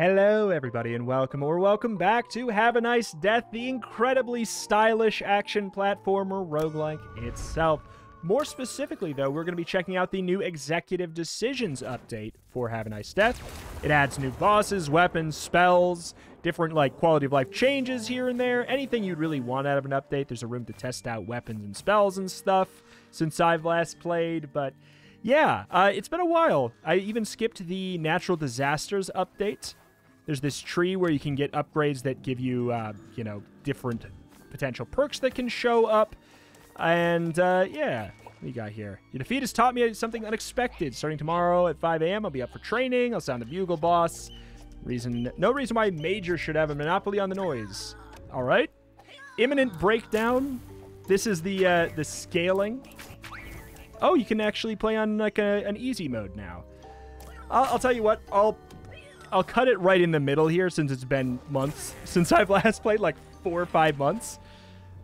Hello, everybody, and welcome or welcome back to Have a Nice Death, the incredibly stylish action platformer roguelike itself. More specifically, though, we're going to be checking out the new Executive Decisions update for Have a Nice Death. It adds new bosses, weapons, spells, different like quality of life changes here and there. Anything you'd really want out of an update. There's a room to test out weapons and spells and stuff since I've last played, but yeah, uh, it's been a while. I even skipped the natural disasters update. There's this tree where you can get upgrades that give you, uh, you know, different potential perks that can show up. And uh, yeah, what we got here? Your defeat has taught me something unexpected. Starting tomorrow at 5 a.m., I'll be up for training. I'll sound the bugle boss. Reason, no reason why Major should have a monopoly on the noise. All right. Imminent breakdown. This is the uh, the scaling. Oh, you can actually play on like a, an easy mode now. I'll, I'll tell you what. I'll I'll cut it right in the middle here since it's been months since I've last played, like four or five months.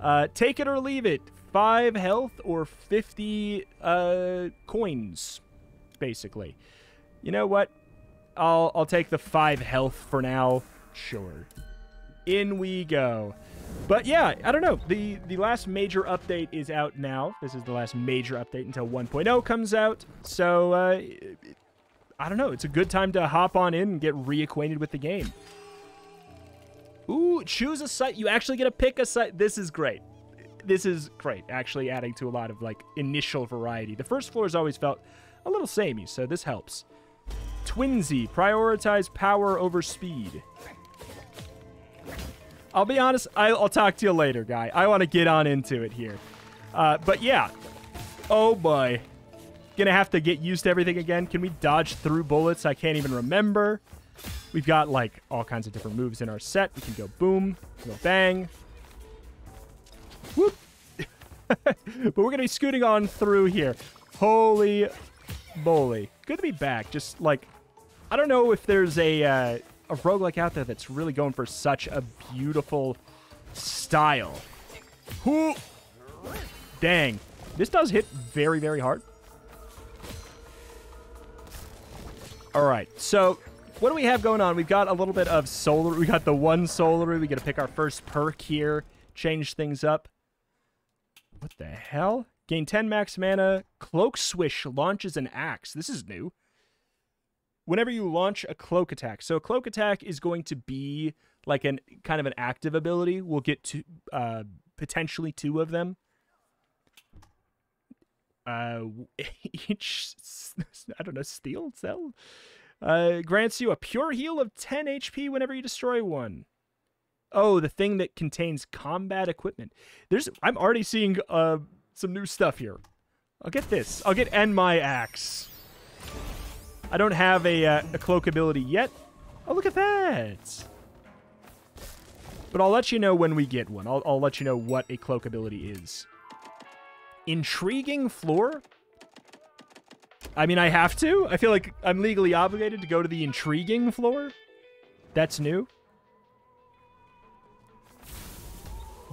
Uh, take it or leave it. Five health or 50 uh, coins, basically. You know what? I'll, I'll take the five health for now. Sure. In we go. But yeah, I don't know. The the last major update is out now. This is the last major update until 1.0 comes out. So uh, I don't know. It's a good time to hop on in and get reacquainted with the game. Ooh, choose a site. You actually get to pick a site. This is great. This is great. Actually adding to a lot of like initial variety. The first floor has always felt a little samey, so this helps. Twinsy, prioritize power over speed. I'll be honest, I'll, I'll talk to you later, guy. I want to get on into it here. Uh, but yeah. Oh boy. Gonna have to get used to everything again. Can we dodge through bullets? I can't even remember. We've got like all kinds of different moves in our set. We can go boom, go bang. Whoop. but we're gonna be scooting on through here. Holy moly. Good to be back. Just like, I don't know if there's a, uh, a roguelike out there that's really going for such a beautiful style. Whoo! Dang. This does hit very, very hard. All right, so what do we have going on? We've got a little bit of solar. We got the one solar. We got to pick our first perk here. Change things up. What the hell? Gain 10 max mana. Cloak Swish launches an axe. This is new. Whenever you launch a cloak attack. So a cloak attack is going to be like an kind of an active ability. We'll get to uh, potentially two of them. Uh, each, I don't know, steel cell? Uh, grants you a pure heal of 10 HP whenever you destroy one. Oh, the thing that contains combat equipment. There's, I'm already seeing uh, some new stuff here. I'll get this. I'll get and My Axe. I don't have a, uh, a cloak ability yet. Oh, look at that. But I'll let you know when we get one. I'll, I'll let you know what a cloak ability is. Intriguing floor? I mean, I have to. I feel like I'm legally obligated to go to the intriguing floor. That's new.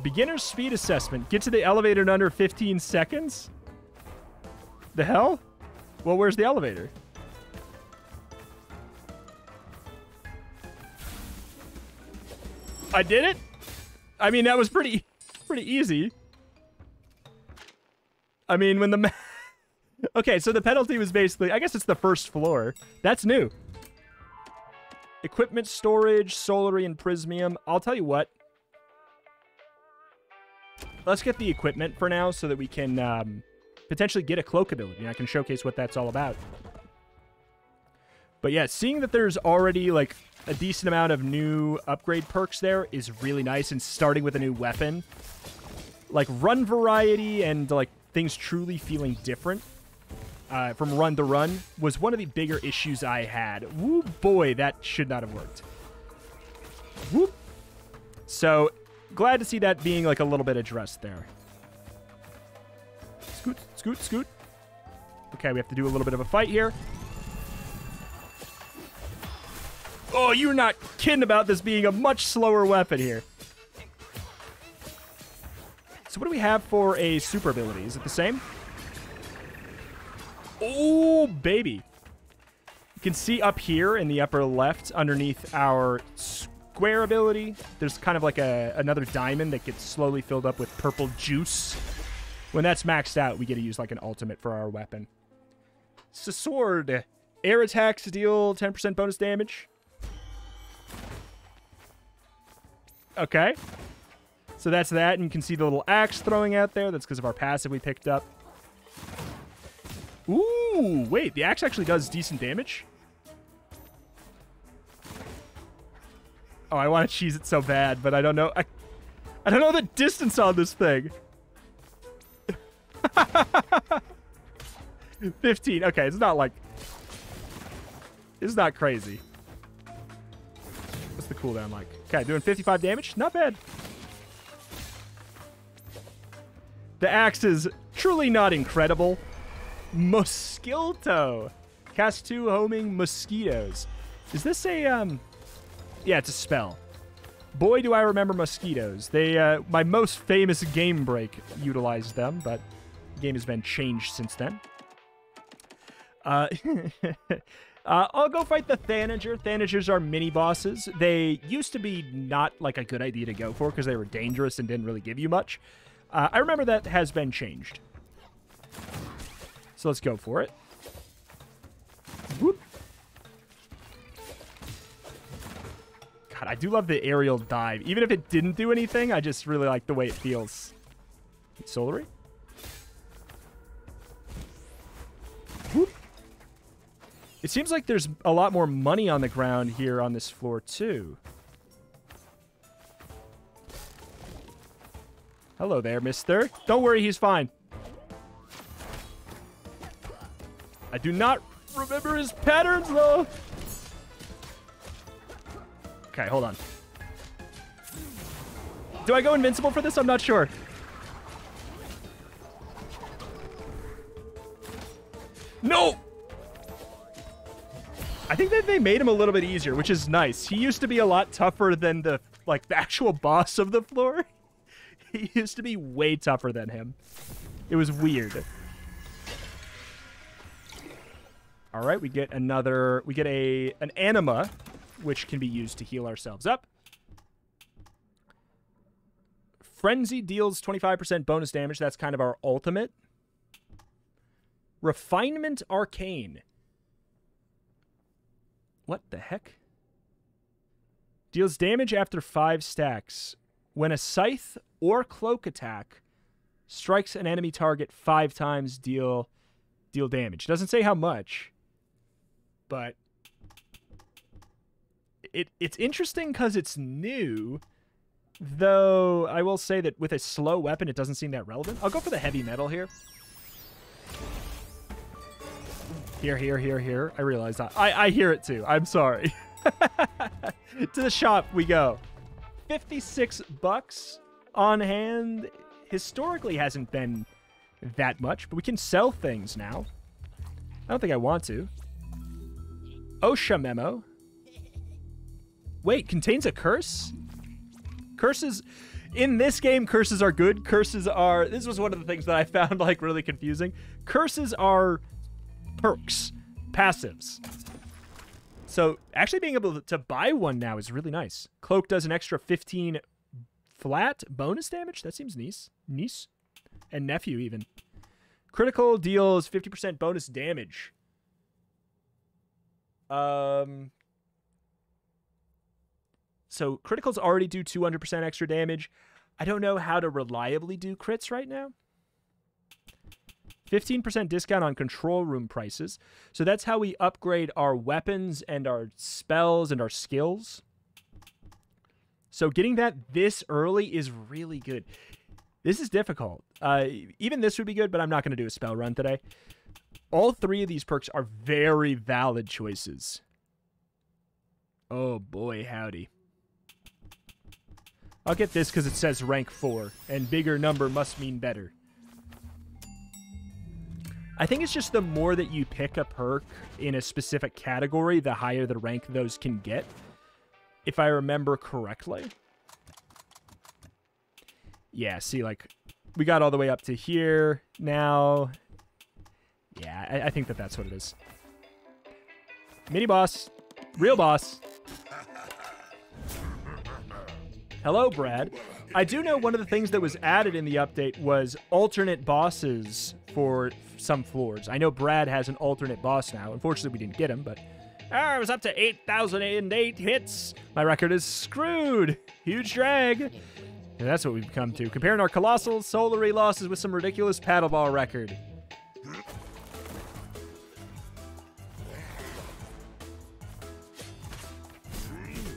Beginner speed assessment. Get to the elevator in under 15 seconds? The hell? Well, where's the elevator? I did it? I mean, that was pretty pretty easy. I mean, when the... okay, so the penalty was basically... I guess it's the first floor. That's new. Equipment storage, Solary, and Prismium. I'll tell you what. Let's get the equipment for now so that we can um, potentially get a cloak ability. And I can showcase what that's all about. But yeah, seeing that there's already like a decent amount of new upgrade perks there is really nice. And starting with a new weapon. Like run variety and like things truly feeling different uh, from run to run was one of the bigger issues I had. Woo boy, that should not have worked. Whoop. So glad to see that being like a little bit addressed there. Scoot, scoot, scoot. Okay, we have to do a little bit of a fight here. Oh, you're not kidding about this being a much slower weapon here. So what do we have for a super ability? Is it the same? Oh, baby. You can see up here in the upper left underneath our square ability, there's kind of like a another diamond that gets slowly filled up with purple juice. When that's maxed out, we get to use like an ultimate for our weapon. It's a sword. Air attacks deal 10% bonus damage. Okay. So that's that, and you can see the little axe throwing out there. That's because of our passive we picked up. Ooh, wait, the axe actually does decent damage? Oh, I want to cheese it so bad, but I don't know. I, I don't know the distance on this thing. 15. Okay, it's not like... It's not crazy. What's the cooldown like? Okay, doing 55 damage. Not bad. The axe is truly not incredible. Mosquito. Cast two homing mosquitoes. Is this a, um... Yeah, it's a spell. Boy, do I remember mosquitoes. They, uh, my most famous game break utilized them, but the game has been changed since then. Uh, uh, I'll go fight the Thanager. Thanagers are mini bosses. They used to be not like a good idea to go for because they were dangerous and didn't really give you much. Uh, I remember that has been changed. So let's go for it. Whoop. God, I do love the aerial dive. Even if it didn't do anything, I just really like the way it feels. Solary? It seems like there's a lot more money on the ground here on this floor, too. Hello there, mister. Don't worry, he's fine. I do not remember his patterns, though. Okay, hold on. Do I go invincible for this? I'm not sure. No! I think that they made him a little bit easier, which is nice. He used to be a lot tougher than the like the actual boss of the floor. he used to be way tougher than him. It was weird. All right, we get another, we get a an anima, which can be used to heal ourselves up. Frenzy deals 25% bonus damage. That's kind of our ultimate. Refinement Arcane. What the heck? Deals damage after five stacks. When a scythe or cloak attack strikes an enemy target five times, deal deal damage. Doesn't say how much but it it's interesting because it's new. Though I will say that with a slow weapon, it doesn't seem that relevant. I'll go for the heavy metal here. Here, here, here, here. I realize that. I, I hear it too. I'm sorry. to the shop we go. 56 bucks on hand. Historically hasn't been that much, but we can sell things now. I don't think I want to. OSHA memo. Wait, contains a curse? Curses in this game curses are good. Curses are this was one of the things that I found like really confusing. Curses are perks, passives. So actually being able to buy one now is really nice. Cloak does an extra 15 flat bonus damage. That seems nice. Nice. And nephew even. Critical deals 50% bonus damage. Um, so criticals already do 200% extra damage. I don't know how to reliably do crits right now. 15% discount on control room prices. So that's how we upgrade our weapons and our spells and our skills. So getting that this early is really good. This is difficult. Uh, even this would be good, but I'm not going to do a spell run today. All three of these perks are very valid choices. Oh boy, howdy. I'll get this because it says rank 4, and bigger number must mean better. I think it's just the more that you pick a perk in a specific category, the higher the rank those can get, if I remember correctly. Yeah, see, like, we got all the way up to here now, yeah, I, I think that that's what it is. Mini boss. Real boss. Hello, Brad. I do know one of the things that was added in the update was alternate bosses for some floors. I know Brad has an alternate boss now. Unfortunately, we didn't get him, but I was up to 8,008 hits. My record is screwed. Huge drag. And that's what we've come to. Comparing our colossal solary losses with some ridiculous paddleball record.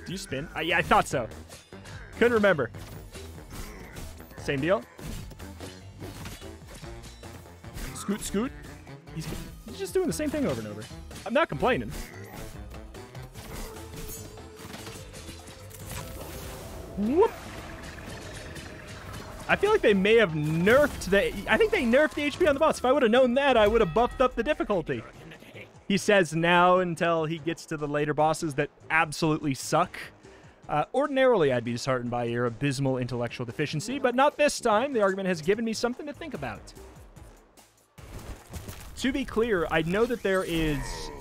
Do you spin? Uh, yeah, I thought so. Couldn't remember. Same deal. Scoot, scoot. He's, he's just doing the same thing over and over. I'm not complaining. Whoop. I feel like they may have nerfed the. I think they nerfed the HP on the boss. If I would have known that, I would have buffed up the difficulty. He says now until he gets to the later bosses that absolutely suck. Uh, ordinarily, I'd be disheartened by your abysmal intellectual deficiency, but not this time. The argument has given me something to think about. To be clear, I know that there is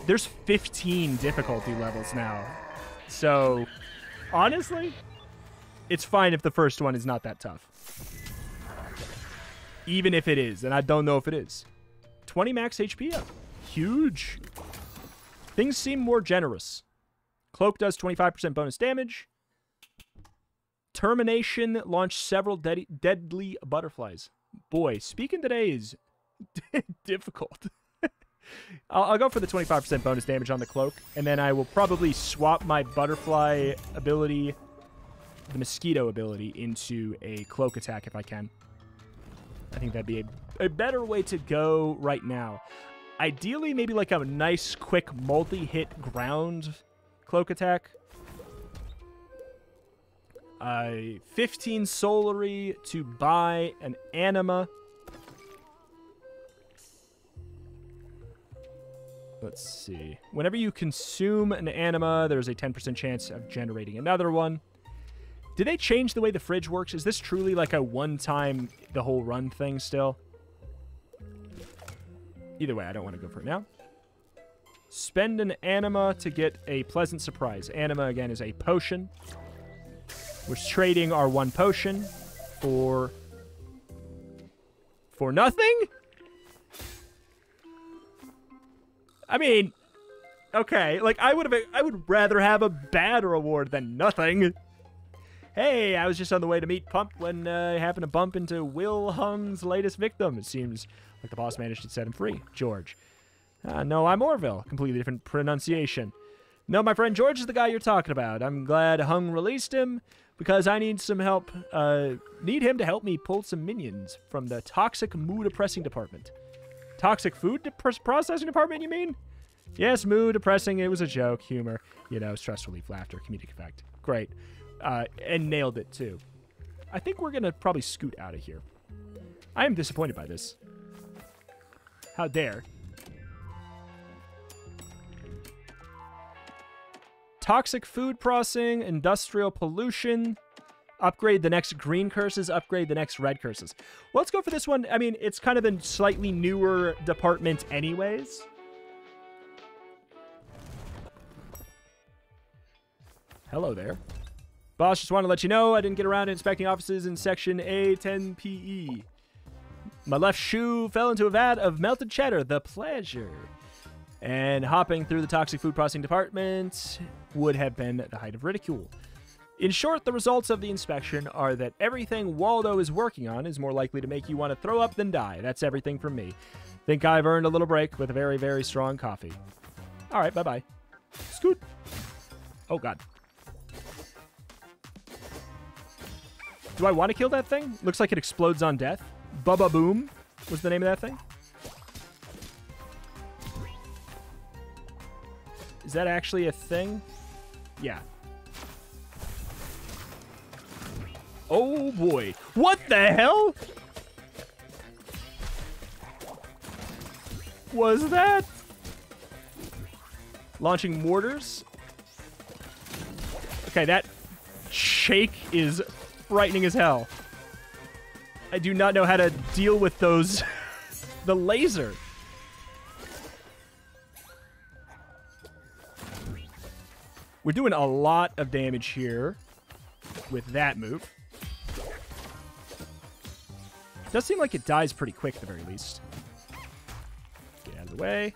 there's 15 difficulty levels now. So, honestly, it's fine if the first one is not that tough. Even if it is, and I don't know if it is. 20 max HP up. Huge. Things seem more generous. Cloak does 25% bonus damage. Termination launched several de deadly butterflies. Boy, speaking today is difficult. I'll, I'll, go for the 25% bonus damage on the cloak, and then I will probably swap my butterfly ability, the mosquito ability, into a cloak attack if I can. I think that'd be a, a better way to go right now. Ideally, maybe like a nice, quick, multi-hit ground cloak attack. Uh, 15 Solary to buy an Anima. Let's see. Whenever you consume an Anima, there's a 10% chance of generating another one. Did they change the way the fridge works? Is this truly like a one-time, the whole run thing still? Either way, I don't want to go for it now. Spend an Anima to get a pleasant surprise. Anima, again, is a potion. We're trading our one potion for... For nothing? I mean, okay, like I would have, I would rather have a bad reward than nothing. Hey, I was just on the way to meet Pump when uh, I happened to bump into Will Hung's latest victim. It seems like the boss managed to set him free. George. Uh, no, I'm Orville. Completely different pronunciation. No, my friend George is the guy you're talking about. I'm glad Hung released him because I need some help. Uh, need him to help me pull some minions from the toxic mood depressing department. Toxic food processing department, you mean? Yes, mood depressing. It was a joke. Humor. You know, stress relief, laughter, comedic effect. Great. Uh, and nailed it, too. I think we're going to probably scoot out of here. I am disappointed by this. How dare. Toxic food processing, industrial pollution, upgrade the next green curses, upgrade the next red curses. Well, let's go for this one. I mean, it's kind of a slightly newer department anyways. Hello there. Boss, just want to let you know I didn't get around to inspecting offices in section A10PE. My left shoe fell into a vat of melted cheddar. The pleasure. And hopping through the toxic food processing department would have been the height of ridicule. In short, the results of the inspection are that everything Waldo is working on is more likely to make you want to throw up than die. That's everything from me. Think I've earned a little break with a very, very strong coffee. All right, bye bye. Scoot. Oh, God. Do I want to kill that thing? Looks like it explodes on death. Bubba Boom was the name of that thing. Is that actually a thing? Yeah. Oh boy. What the hell? Was that? Launching mortars. Okay, that shake is frightening as hell. I do not know how to deal with those. the laser. We're doing a lot of damage here with that move. Does seem like it dies pretty quick at the very least. Get out of the way.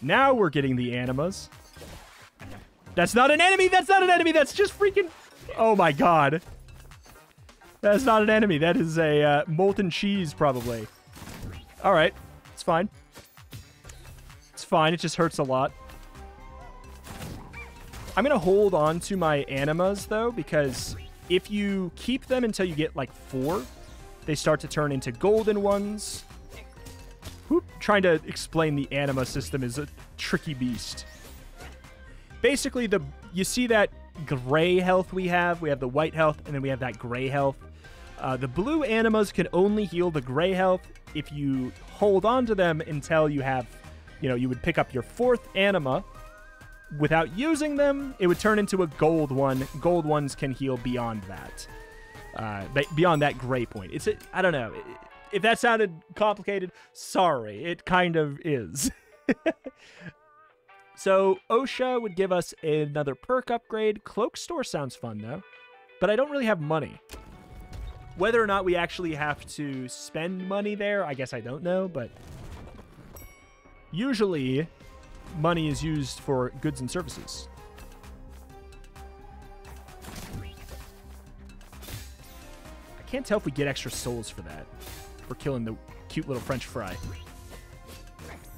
Now we're getting the animas. That's not an enemy! That's not an enemy! That's just freaking... Oh my god. That's not an enemy. That is a uh, molten cheese, probably. All right. It's fine. It's fine. It just hurts a lot. I'm going to hold on to my animas, though, because if you keep them until you get, like, four, they start to turn into golden ones. Whoop. Trying to explain the anima system is a tricky beast. Basically, the you see that gray health we have. We have the white health, and then we have that gray health. Uh, the blue animas can only heal the gray health if you hold on to them until you have, you know, you would pick up your fourth anima. Without using them, it would turn into a gold one. Gold ones can heal beyond that, uh, beyond that gray point. It's, I don't know. If that sounded complicated, sorry. It kind of is. so OSHA would give us another perk upgrade. Cloak Store sounds fun, though. But I don't really have money. Whether or not we actually have to spend money there, I guess I don't know, but usually money is used for goods and services. I can't tell if we get extra souls for that, for killing the cute little french fry.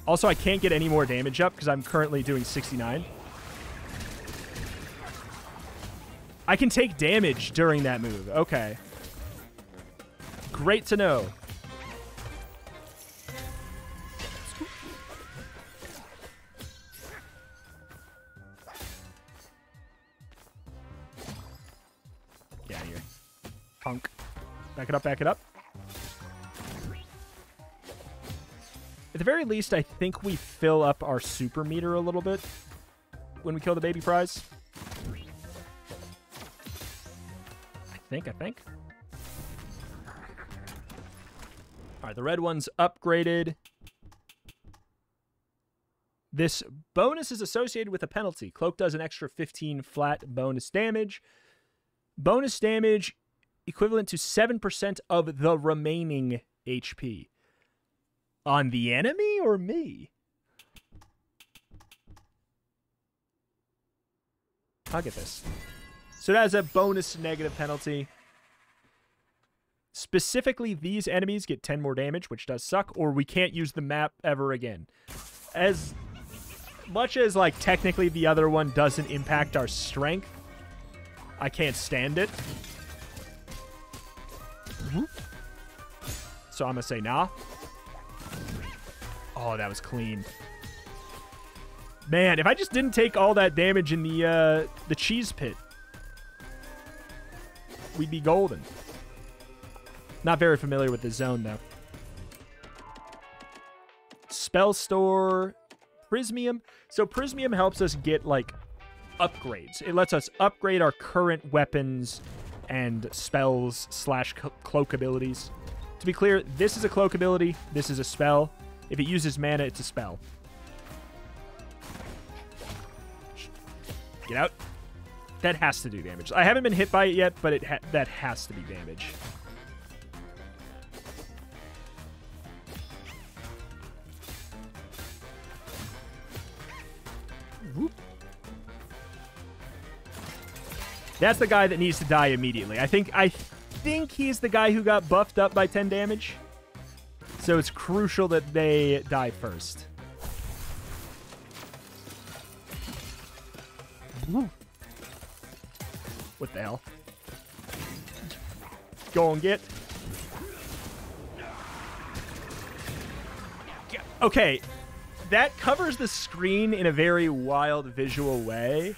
Also, I can't get any more damage up because I'm currently doing 69. I can take damage during that move. Okay. Great to know. Punk. Back it up, back it up. At the very least, I think we fill up our super meter a little bit when we kill the baby fries. I think, I think. All right, the red one's upgraded. This bonus is associated with a penalty. Cloak does an extra 15 flat bonus damage. Bonus damage equivalent to 7% of the remaining HP. On the enemy or me? I'll get this. So that is a bonus negative penalty. Specifically, these enemies get 10 more damage, which does suck, or we can't use the map ever again. As much as, like, technically the other one doesn't impact our strength, I can't stand it. So I'm going to say nah. Oh, that was clean. Man, if I just didn't take all that damage in the uh, the cheese pit, we'd be golden. Not very familiar with the zone, though. Spell Store, Prismium. So Prismium helps us get, like, upgrades. It lets us upgrade our current weapons and spells slash cloak abilities. To be clear, this is a cloak ability. This is a spell. If it uses mana, it's a spell. Get out. That has to do damage. I haven't been hit by it yet, but it ha that has to be damage. Whoop. That's the guy that needs to die immediately. I think I think he's the guy who got buffed up by 10 damage. So it's crucial that they die first. What the hell? Go and get. Okay, that covers the screen in a very wild visual way.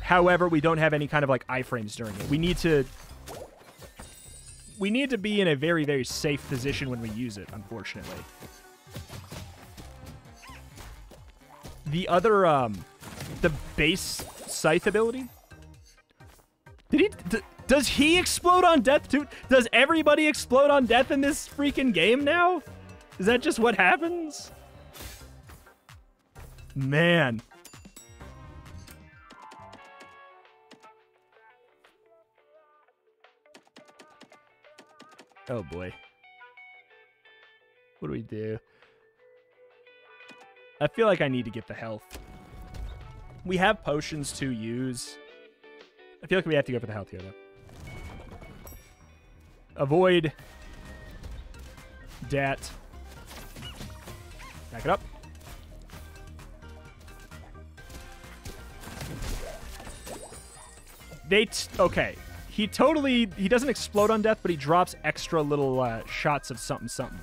However, we don't have any kind of like iframes during it. We need to we need to be in a very very safe position when we use it, unfortunately. The other um the base scythe ability? Did he does he explode on death too? Does everybody explode on death in this freaking game now? Is that just what happens? Man. Oh boy. What do we do? I feel like I need to get the health. We have potions to use. I feel like we have to go for the health here, though. Avoid. Dat. Back it up. They... okay. He totally... He doesn't explode on death, but he drops extra little uh, shots of something something.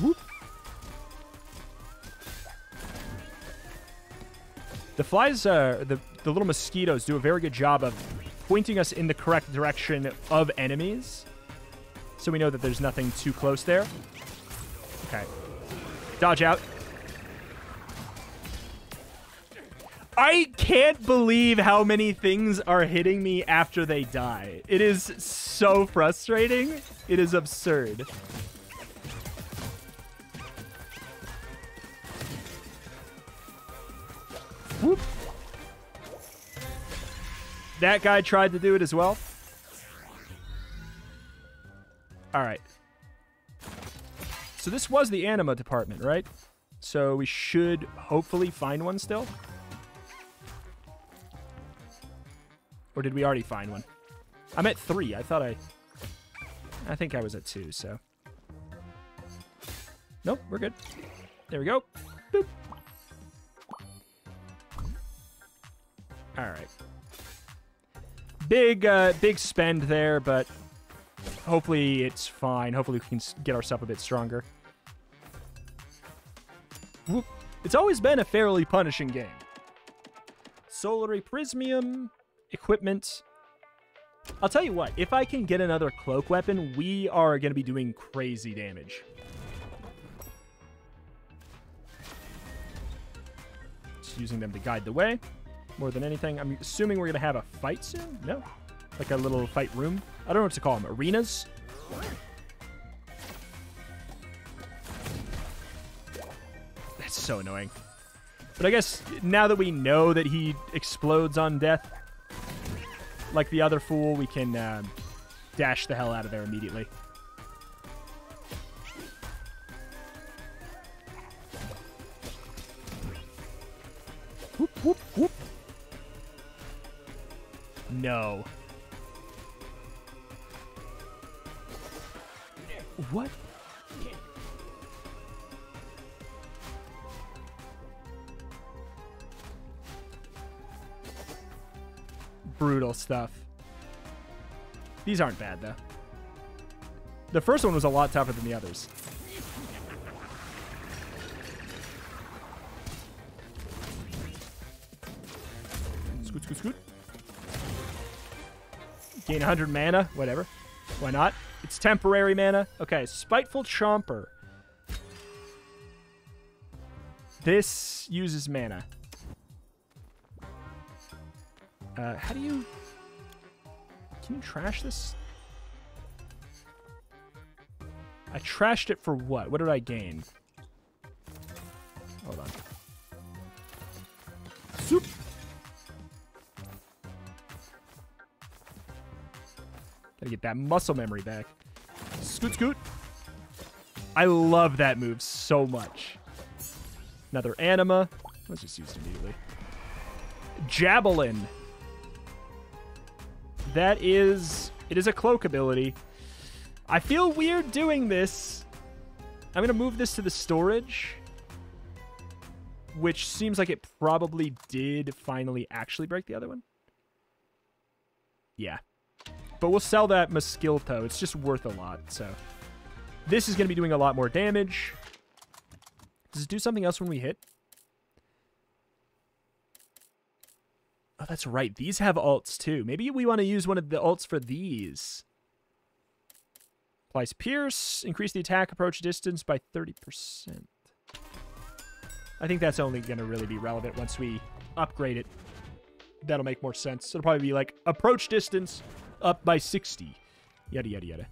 Whoop. The flies, uh, the, the little mosquitoes do a very good job of pointing us in the correct direction of enemies. So we know that there's nothing too close there. Okay. Dodge out. I can't believe how many things are hitting me after they die. It is so frustrating. It is absurd. Whoop. That guy tried to do it as well. All right. So this was the anima department, right? So we should hopefully find one still. Or did we already find one? I'm at three. I thought I... I think I was at two, so... Nope, we're good. There we go. Boop. All right. Big, uh, big spend there, but hopefully it's fine. Hopefully we can get ourselves a bit stronger. Whoop. It's always been a fairly punishing game. Solary Prismium, equipment. I'll tell you what, if I can get another cloak weapon, we are going to be doing crazy damage. Just using them to guide the way more than anything. I'm assuming we're going to have a fight soon? No? Like a little fight room? I don't know what to call them. Arenas? That's so annoying. But I guess now that we know that he explodes on death, like the other fool, we can uh, dash the hell out of there immediately. Whoop, whoop, whoop. No. What? Brutal stuff. These aren't bad, though. The first one was a lot tougher than the others. Scoot, scoot, scoot. Gain 100 mana. Whatever. Why not? It's temporary mana. Okay, Spiteful Chomper. This uses mana. Uh, how do you... Can you trash this? I trashed it for what? What did I gain? Hold on. Soup. Gotta get that muscle memory back. Scoot, scoot. I love that move so much. Another anima. Let's just use it immediately. Javelin. That is... It is a cloak ability. I feel weird doing this. I'm going to move this to the storage. Which seems like it probably did finally actually break the other one. Yeah. But we'll sell that Mosquito. It's just worth a lot, so... This is going to be doing a lot more damage. Does it do something else when we hit? Oh, that's right. These have alts, too. Maybe we want to use one of the alts for these. Applies Pierce. Increase the attack approach distance by 30%. I think that's only going to really be relevant once we upgrade it. that'll make more sense. It'll probably be like approach distance up by 60. Yada, yada, yada.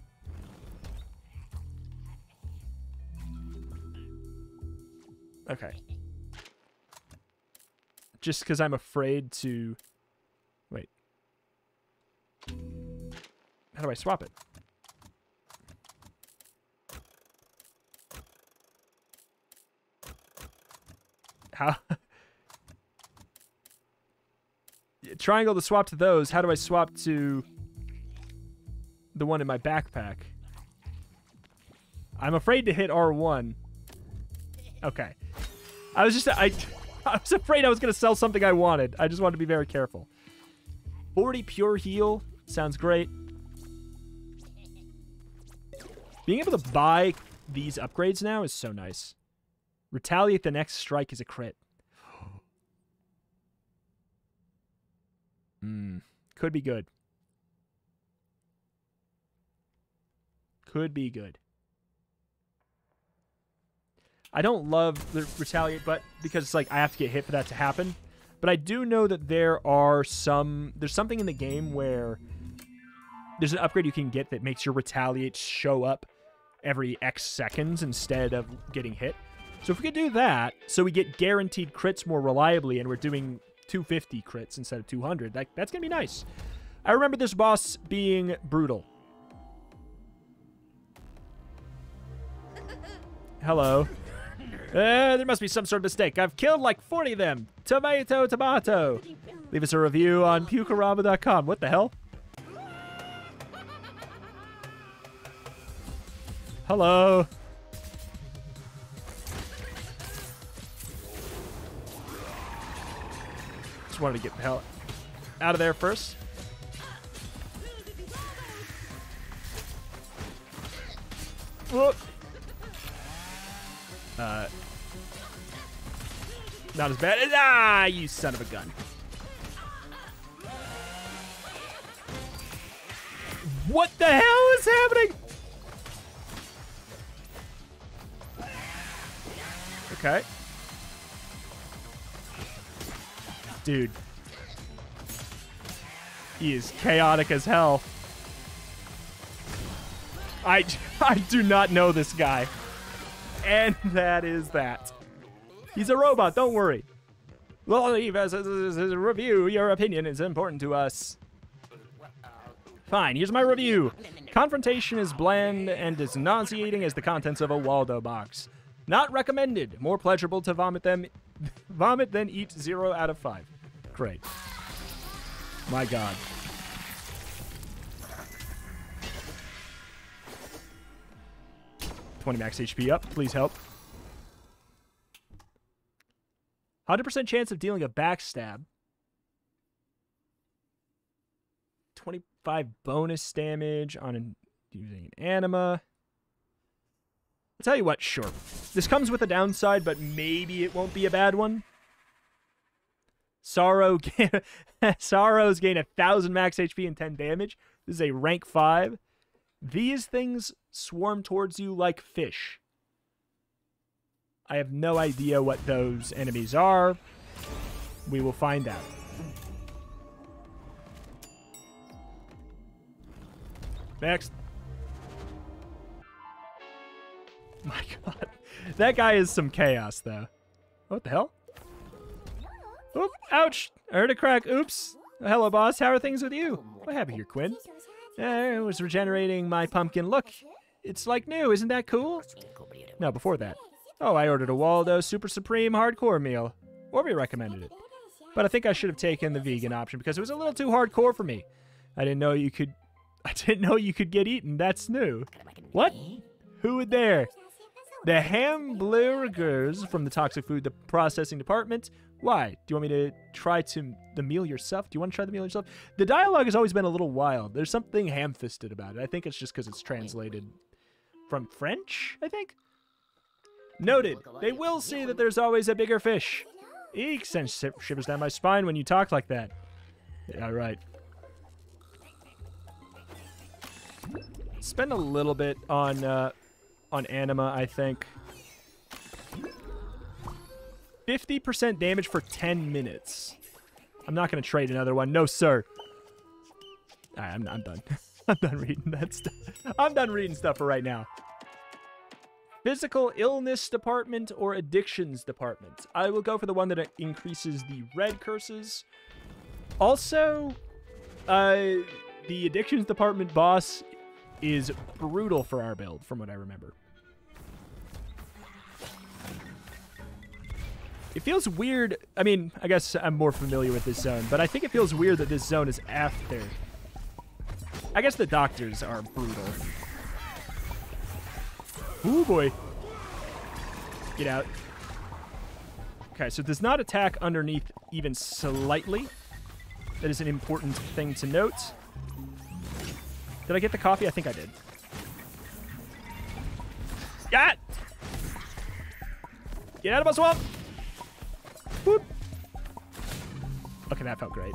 Okay. Just because I'm afraid to... Wait. How do I swap it? How? Triangle to swap to those. How do I swap to the one in my backpack? I'm afraid to hit R1. Okay. I was just... I, I was afraid I was going to sell something I wanted. I just wanted to be very careful. 40 pure heal. Sounds great. Being able to buy these upgrades now is so nice. Retaliate the next strike is a crit. Hmm. Could be good. Could be good. I don't love the retaliate, but because it's like I have to get hit for that to happen. But I do know that there are some there's something in the game where there's an upgrade you can get that makes your retaliate show up every X seconds instead of getting hit. So if we could do that, so we get guaranteed crits more reliably, and we're doing 250 crits instead of 200, that, that's going to be nice. I remember this boss being brutal. Hello. Uh, there must be some sort of mistake. I've killed like 40 of them. Tomato, tomato. Leave us a review on pukarama.com. What the hell? Hello. Just wanted to get the hell out of there first. Whoop. Uh, not as bad ah, you son of a gun. What the hell is happening? Okay. Dude. He is chaotic as hell. I, I do not know this guy. And that is that. He's a robot, don't worry. Well, leave us a review. Your opinion is important to us. Fine, here's my review. Confrontation is bland and as nauseating as the contents of a Waldo box. Not recommended. More pleasurable to vomit them vomit than eat zero out of five. Great. My god. Twenty max HP up. Please help. 100% chance of dealing a backstab. 25 bonus damage on an, using an anima. I'll tell you what, sure. This comes with a downside, but maybe it won't be a bad one. Sorrow Sorrows gain a thousand max HP and 10 damage. This is a rank 5. These things swarm towards you like fish. I have no idea what those enemies are. We will find out. Next. My god. That guy is some chaos, though. What the hell? Oop, ouch! I heard a crack. Oops. Hello, boss. How are things with you? What happened here, Quinn? I was regenerating my pumpkin. Look, it's like new. Isn't that cool? No, before that. Oh, I ordered a Waldo Super Supreme Hardcore meal. Orby recommended it. But I think I should have taken the vegan option because it was a little too hardcore for me. I didn't know you could... I didn't know you could get eaten. That's new. What? Who would there? The hamburgers from the Toxic Food the Processing Department. Why? Do you want me to try to the meal yourself? Do you want to try the meal yourself? The dialogue has always been a little wild. There's something ham-fisted about it. I think it's just because it's translated from French, I think? Noted. They will see that there's always a bigger fish. Eek, sends shivers down my spine when you talk like that. Yeah, right. Spend a little bit on uh, on anima, I think. 50% damage for 10 minutes. I'm not going to trade another one. No, sir. All right, I'm, I'm done. I'm done reading that stuff. I'm done reading stuff for right now. Physical illness department or addictions department. I will go for the one that increases the red curses. Also, uh, the addictions department boss is brutal for our build, from what I remember. It feels weird. I mean, I guess I'm more familiar with this zone, but I think it feels weird that this zone is after. I guess the doctors are brutal. Ooh, boy. Get out. Okay, so it does not attack underneath even slightly. That is an important thing to note. Did I get the coffee? I think I did. Got! Get out of my swamp! Boop. Okay, that felt great.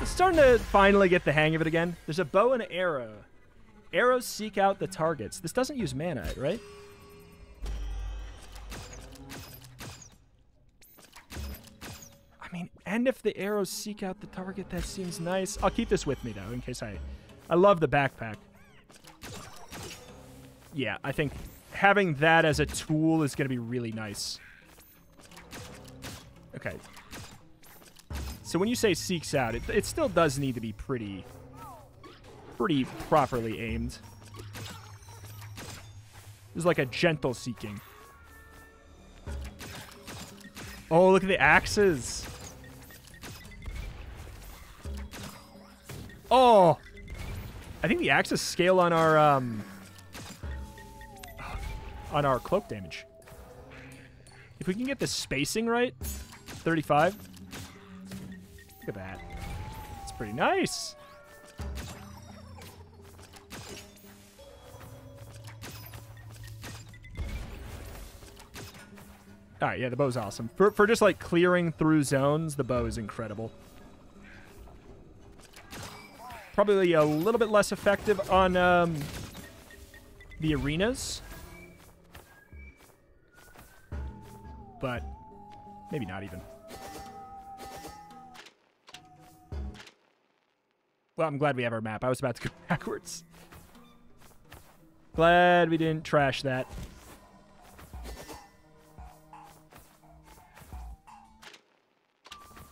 It's starting to finally get the hang of it again. There's a bow and arrow. Arrows seek out the targets. This doesn't use mana, right? I mean, and if the arrows seek out the target, that seems nice. I'll keep this with me, though, in case I... I love the backpack. Yeah, I think having that as a tool is going to be really nice. Okay. So when you say seeks out, it, it still does need to be pretty, pretty properly aimed. There's like a gentle seeking. Oh, look at the axes. Oh! I think the axes scale on our, um... On our cloak damage. If we can get the spacing right... 35. Look at that. It's pretty nice. All right, yeah, the bow's awesome. For, for just, like, clearing through zones, the bow is incredible. Probably a little bit less effective on um, the arenas. But maybe not even. Well, I'm glad we have our map. I was about to go backwards. Glad we didn't trash that.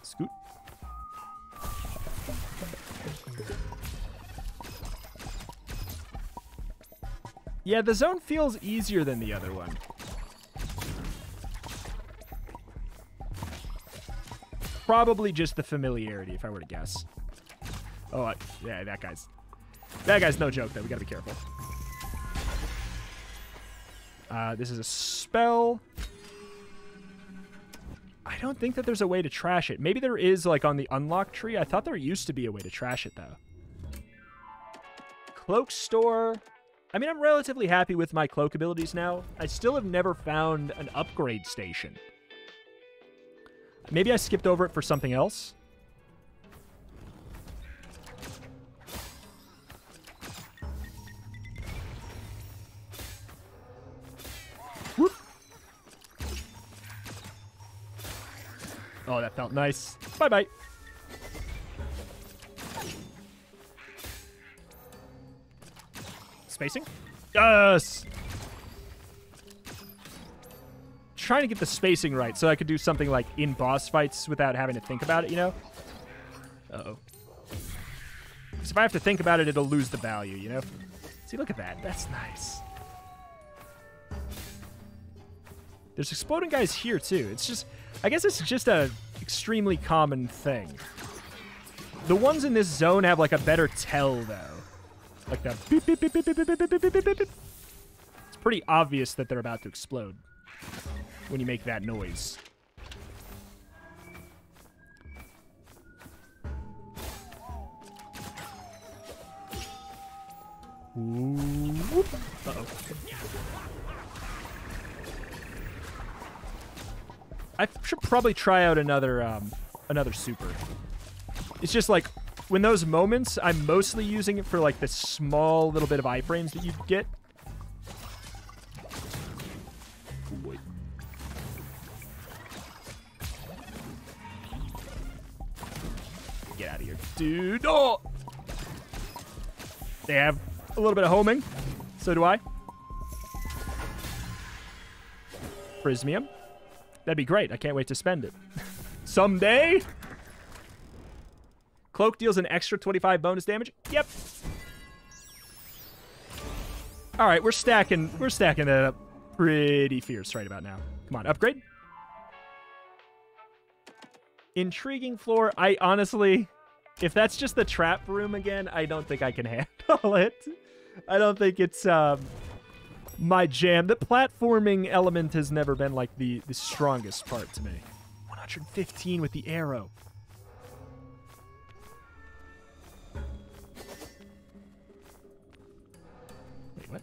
Scoot. Yeah, the zone feels easier than the other one. Probably just the familiarity, if I were to guess. Oh, yeah, that guy's... That guy's no joke, though. We gotta be careful. Uh, this is a spell. I don't think that there's a way to trash it. Maybe there is, like, on the unlock tree. I thought there used to be a way to trash it, though. Cloak store. I mean, I'm relatively happy with my cloak abilities now. I still have never found an upgrade station. Maybe I skipped over it for something else. Oh, that felt nice. Bye-bye. Spacing? Yes! Trying to get the spacing right so I could do something like in boss fights without having to think about it, you know? Uh-oh. Because if I have to think about it, it'll lose the value, you know? See, look at that. That's nice. There's exploding guys here too. It's just, I guess it's just a extremely common thing. The ones in this zone have like a better tell though. Like beep, beep, beep, beep, beep, beep, beep, beep, beep, beep, beep. It's pretty obvious that they're about to explode when you make that noise. Uh-oh. I should probably try out another um, another super. It's just like when those moments, I'm mostly using it for like the small little bit of iframes that you get. Get out of here, dude, oh! They have a little bit of homing. So do I. Prismium. That'd be great. I can't wait to spend it. Someday. Cloak deals an extra 25 bonus damage. Yep. All right, we're stacking. We're stacking that up pretty fierce right about now. Come on, upgrade. Intriguing floor. I honestly, if that's just the trap room again, I don't think I can handle it. I don't think it's um, my jam. The platforming element has never been like the the strongest part to me. 115 with the arrow. Wait, what?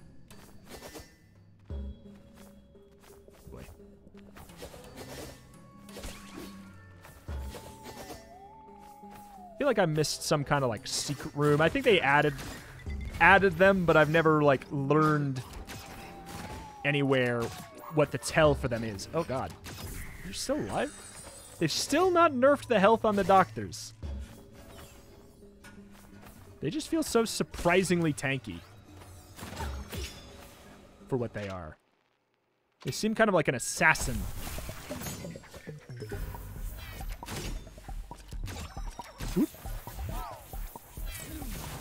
I feel like I missed some kind of like secret room. I think they added added them, but I've never like learned anywhere what the tell for them is. Oh god. You're still alive? They've still not nerfed the health on the doctors. They just feel so surprisingly tanky for what they are. They seem kind of like an assassin.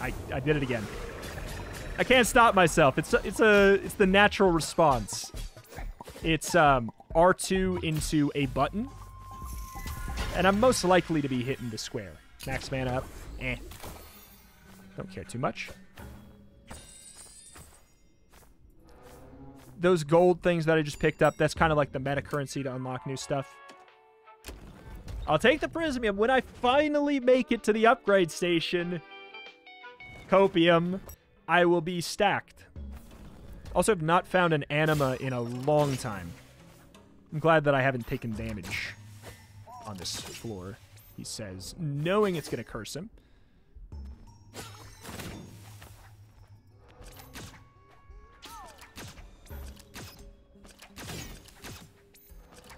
I, I did it again. I can't stop myself. It's it's a it's the natural response. It's um, R2 into a button, and I'm most likely to be hitting the square. Max man up. Eh. Don't care too much. Those gold things that I just picked up, that's kind of like the meta currency to unlock new stuff. I'll take the Prismium when I finally make it to the upgrade station. Copium. I will be stacked. Also have not found an anima in a long time. I'm glad that I haven't taken damage on this floor, he says, knowing it's going to curse him.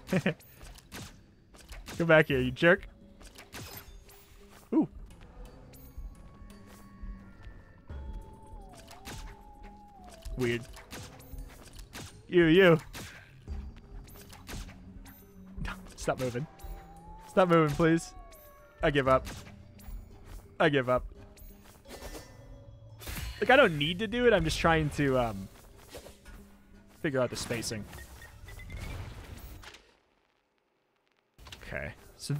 Come back here, you jerk. Weird. You, you. Stop moving. Stop moving, please. I give up. I give up. Like, I don't need to do it. I'm just trying to um, figure out the spacing. Okay. So,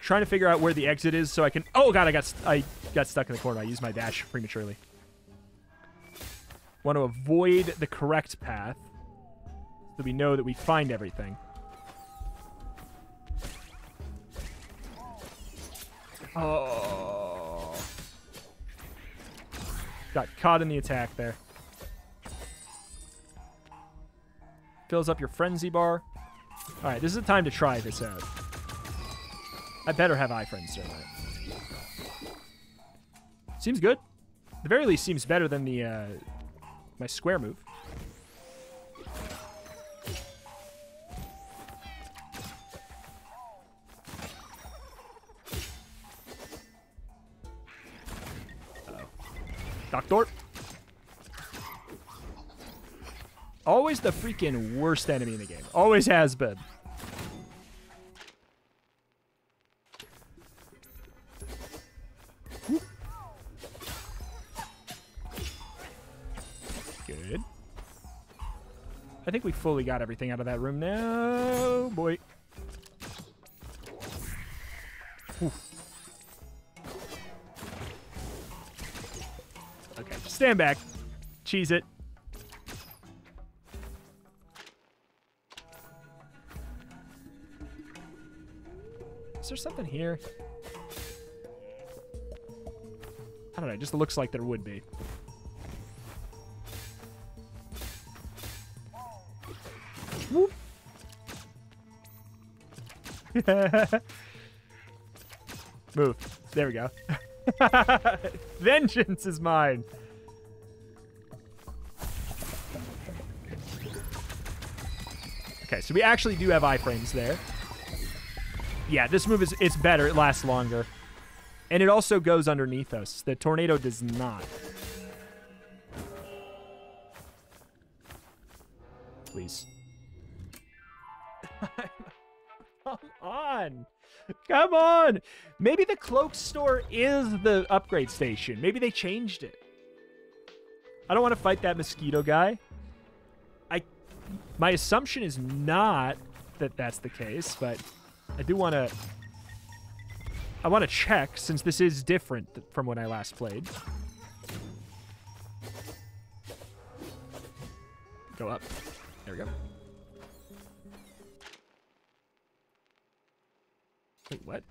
trying to figure out where the exit is so I can... Oh, God, I got, I got stuck in the corner. I used my dash prematurely. Want to avoid the correct path so we know that we find everything. Oh. Got caught in the attack there. Fills up your frenzy bar. All right, this is the time to try this out. I better have iframes during it. Seems good. At the very least, seems better than the uh, my square move. Doctor. Always the freaking worst enemy in the game. Always has been. Fully got everything out of that room now. Boy. Oof. Stand back. Cheese it. Is there something here? I don't know. It just looks like there would be. Move. There we go. Vengeance is mine. Okay, so we actually do have iframes there. Yeah, this move is it's better. It lasts longer. And it also goes underneath us. The tornado does not. Please. On. Come on. Maybe the cloak store is the upgrade station. Maybe they changed it. I don't want to fight that mosquito guy. I my assumption is not that that's the case, but I do want to I want to check since this is different from when I last played. Go up. There we go. Wait, what?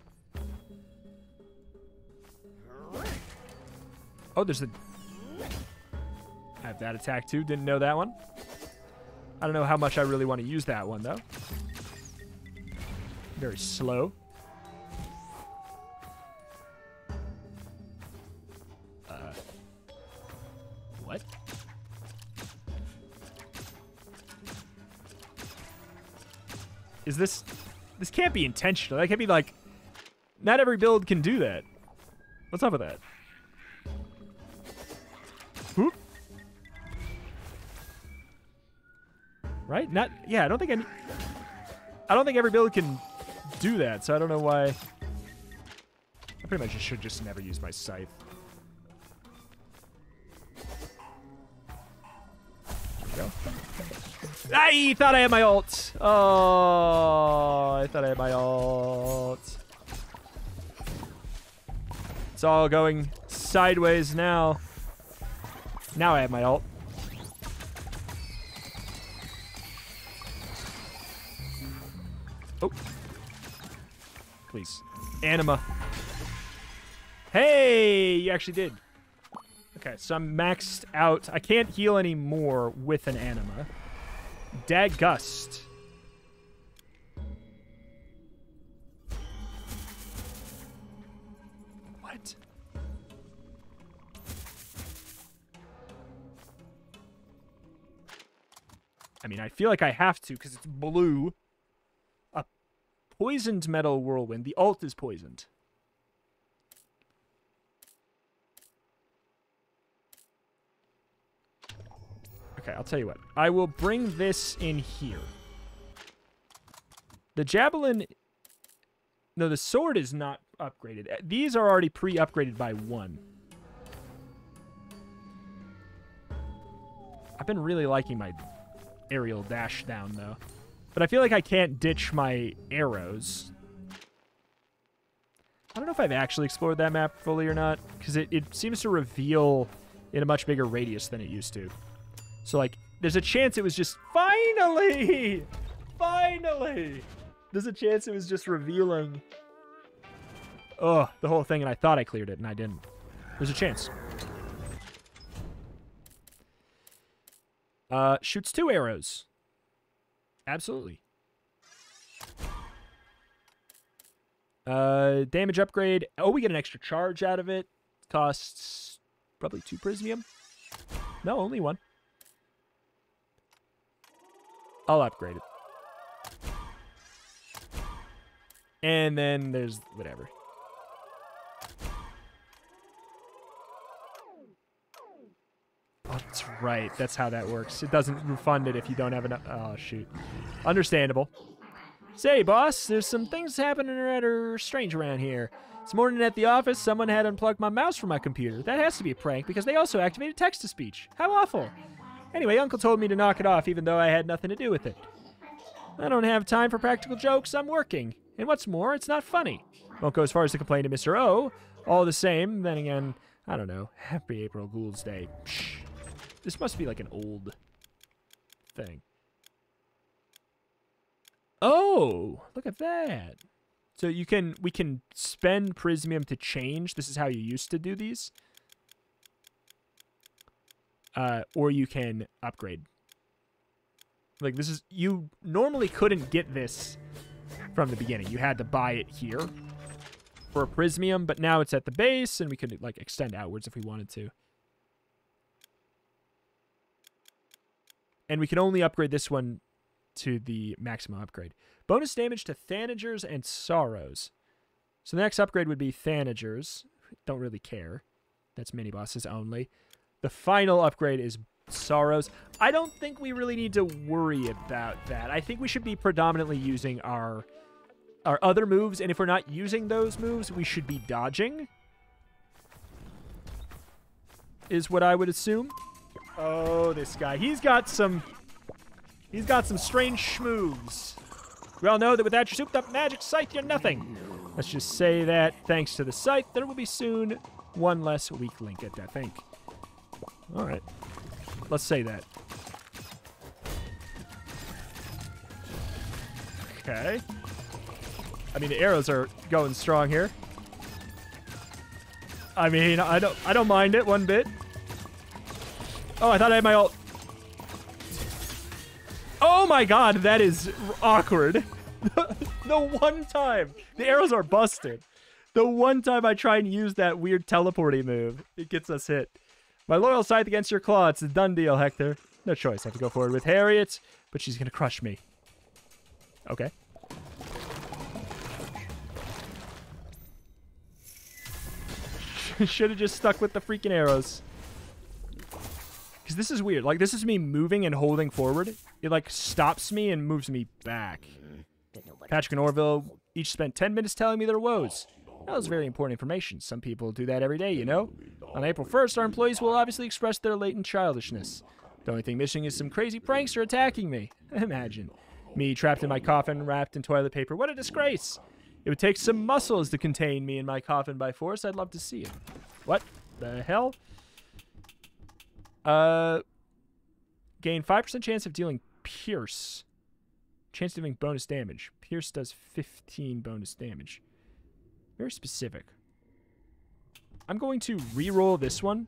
Oh, there's a... I have that attack too. Didn't know that one. I don't know how much I really want to use that one, though. Very slow. Uh, what? Is this... This can't be intentional. That can't be like... Not every build can do that. What's up with that? Whoop. Right? Not... Yeah, I don't think any... I don't think every build can do that, so I don't know why... I pretty much should just never use my scythe. I thought I had my ult. Oh, I thought I had my ult. It's all going sideways now. Now I have my ult. Oh. Please. Anima. Hey, you actually did. Okay, so I'm maxed out. I can't heal anymore with an anima. Dagust. What? I mean, I feel like I have to because it's blue. A poisoned metal whirlwind. The ult is poisoned. Okay, I'll tell you what. I will bring this in here. The javelin... No, the sword is not upgraded. Uh, these are already pre-upgraded by one. I've been really liking my aerial dash down, though. But I feel like I can't ditch my arrows. I don't know if I've actually explored that map fully or not, because it, it seems to reveal in a much bigger radius than it used to. So, like, there's a chance it was just finally, finally. There's a chance it was just revealing. Oh, the whole thing, and I thought I cleared it, and I didn't. There's a chance. Uh, shoots two arrows. Absolutely. Uh, damage upgrade. Oh, we get an extra charge out of it. Costs probably two prismium. No, only one. I'll upgrade it. And then there's whatever. Oh, that's right. That's how that works. It doesn't refund it if you don't have enough. Oh, shoot. Understandable. Say, boss, there's some things happening that are strange around here. This morning at the office, someone had unplugged my mouse from my computer. That has to be a prank because they also activated text-to-speech. How awful. Anyway, Uncle told me to knock it off even though I had nothing to do with it. I don't have time for practical jokes. I'm working. And what's more, it's not funny. Won't go as far as to complain to Mr. O. All the same, then again, I don't know. Happy April Fool's Day. Psh. This must be like an old thing. Oh, look at that. So you can we can spend prismium to change. This is how you used to do these uh, or you can upgrade. Like this is you normally couldn't get this from the beginning. You had to buy it here for a prismium, but now it's at the base, and we could like extend outwards if we wanted to. And we can only upgrade this one to the maximum upgrade. Bonus damage to Thanagers and Sorrows. So the next upgrade would be Thanagers. Don't really care. That's mini bosses only. The final upgrade is Sorrows. I don't think we really need to worry about that. I think we should be predominantly using our our other moves, and if we're not using those moves, we should be dodging. Is what I would assume. Oh, this guy. He's got some... He's got some strange schmoves. We all know that without your souped-up magic scythe, you're nothing. Let's just say that thanks to the scythe, there will be soon one less weak link at that think. All right. Let's say that. Okay. I mean, the arrows are going strong here. I mean, I don't, I don't mind it one bit. Oh, I thought I had my ult. Oh my god, that is awkward. the one time the arrows are busted. The one time I try and use that weird teleporting move, it gets us hit. My loyal scythe against your claw. It's a done deal, Hector. No choice. I have to go forward with Harriet, but she's going to crush me. Okay. Should have just stuck with the freaking arrows. Because this is weird. Like, this is me moving and holding forward. It, like, stops me and moves me back. Mm-hmm. Patrick and Orville each spent 10 minutes telling me their woes. That was very important information. Some people do that every day, you know? On April 1st, our employees will obviously express their latent childishness. The only thing missing is some crazy prankster attacking me. Imagine. Me trapped in my coffin, wrapped in toilet paper. What a disgrace! It would take some muscles to contain me in my coffin by force. I'd love to see it. What the hell? Uh, gain 5% chance of dealing pierce. Chance of doing bonus damage. Pierce does 15 bonus damage. Very specific. I'm going to re-roll this one.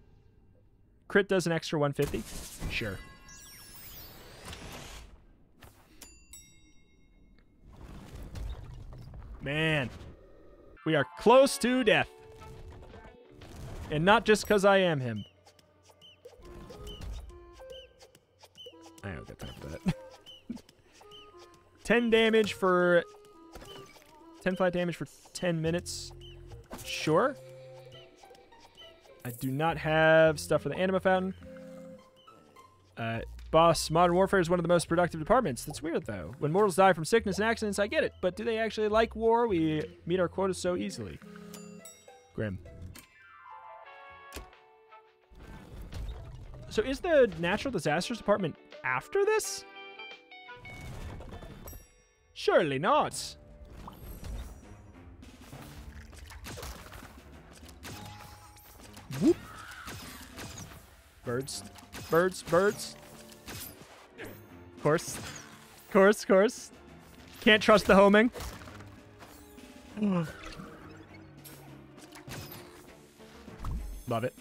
Crit does an extra 150. Sure. Man. We are close to death. And not just because I am him. I don't get time for that. 10 damage for... 10 flat damage for 10 minutes. Sure. I do not have stuff for the Anima Fountain. Uh, boss, Modern Warfare is one of the most productive departments. That's weird, though. When mortals die from sickness and accidents, I get it. But do they actually like war? We meet our quotas so easily. Grim. So is the Natural Disasters Department after this? Surely not. Whoop. Birds. Birds. Birds. Course. Course. Course. Can't trust the homing. Love it.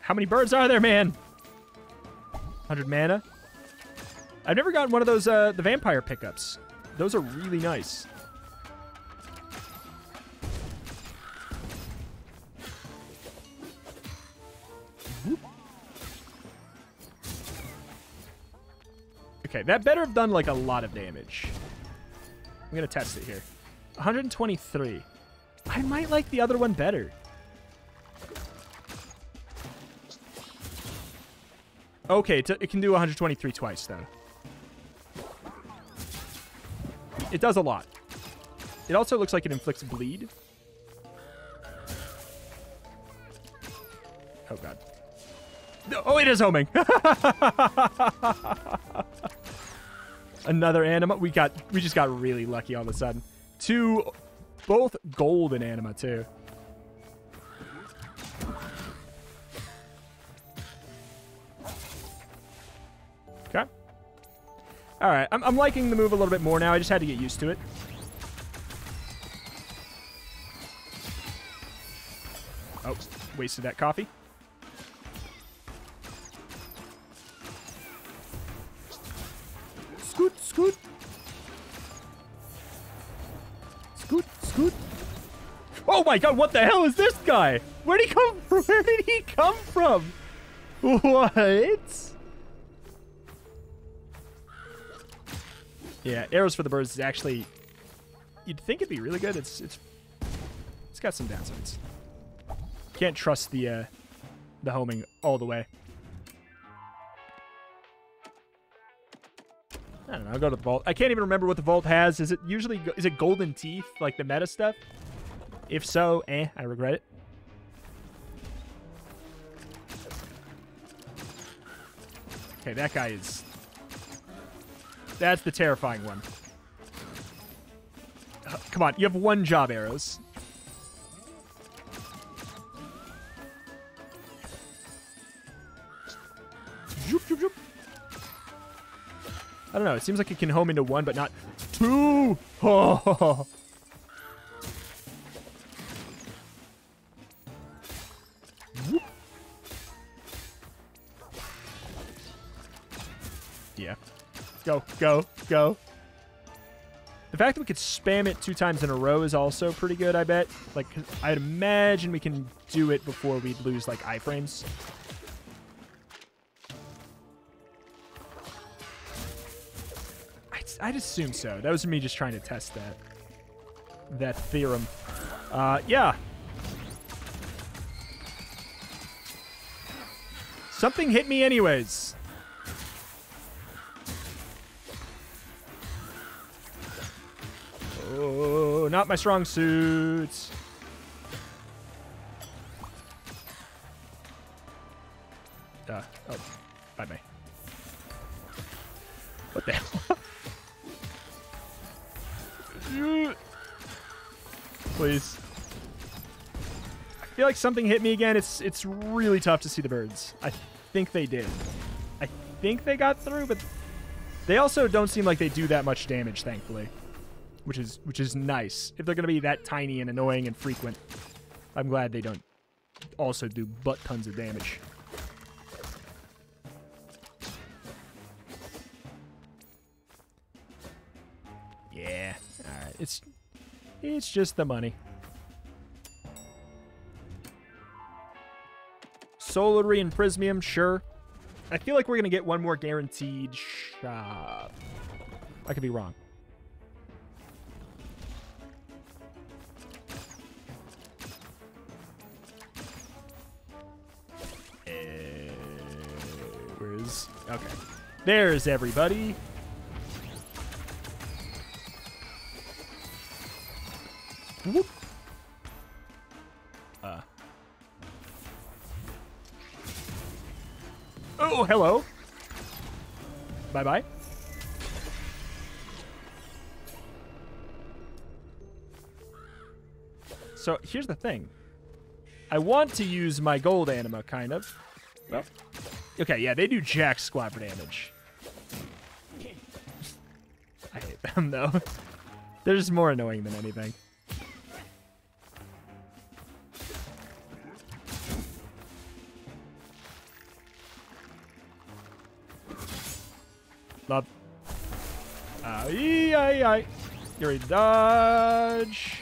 How many birds are there, man? 100 mana. I've never gotten one of those, uh, the vampire pickups. Those are really nice. Okay, that better have done like a lot of damage. I'm gonna test it here. 123. I might like the other one better. Okay, it can do 123 twice, though. It does a lot. It also looks like it inflicts bleed. Oh, God. No, oh, it is homing. Another anima. We got, we just got really lucky all of a sudden. Two, both golden anima, too. All right, I'm, I'm liking the move a little bit more now. I just had to get used to it. Oh, wasted that coffee. Scoot, scoot. Scoot, scoot. Oh my god, what the hell is this guy? Where'd he come from? Where did he come from? What? Yeah, arrows for the birds is actually. You'd think it'd be really good. It's it's it's got some downsides. Can't trust the uh, the homing all the way. I don't know. I'll go to the vault. I can't even remember what the vault has. Is it usually... Is it golden teeth like the meta stuff? If so, eh, I regret it. Okay, that guy is. That's the terrifying one. Come on, you have one job, arrows. I don't know. It seems like it can home into one, but not two. Oh. Go, go, go. The fact that we could spam it two times in a row is also pretty good, I bet. Like, I'd imagine we can do it before we'd lose, like, iframes. I'd, I'd assume so. That was me just trying to test that. That theorem. Uh, yeah. Something hit me anyways. Oh, not my strong suits. Uh, oh, bye bye. What the hell? Please. I feel like something hit me again. It's it's really tough to see the birds. I think they did. I think they got through, but they also don't seem like they do that much damage, thankfully. Which is which is nice. If they're gonna be that tiny and annoying and frequent, I'm glad they don't also do butt tons of damage. Yeah. Alright. It's it's just the money. Soulary and Prismium, sure. I feel like we're gonna get one more guaranteed shop. I could be wrong. Is okay? There's everybody. Whoop. Uh. Oh, hello. Bye bye. So here's the thing. I want to use my gold anima, kind of. Well, okay, yeah, they do jack squat for damage. I hate them, though. They're just more annoying than anything. Love. Aye, aye, aye. You're a dodge.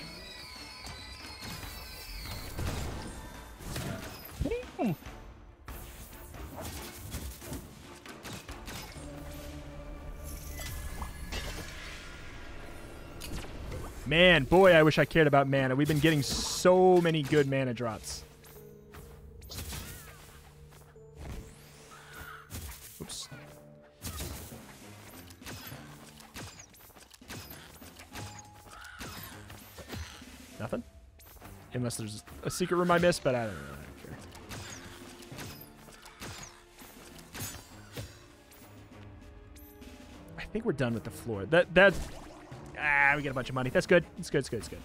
Man, boy, I wish I cared about mana. We've been getting so many good mana drops. Oops. Nothing? Unless there's a secret room I missed, but I don't, know. I think we're done with the floor. That that ah, we get a bunch of money. That's good. It's good. It's good. It's good.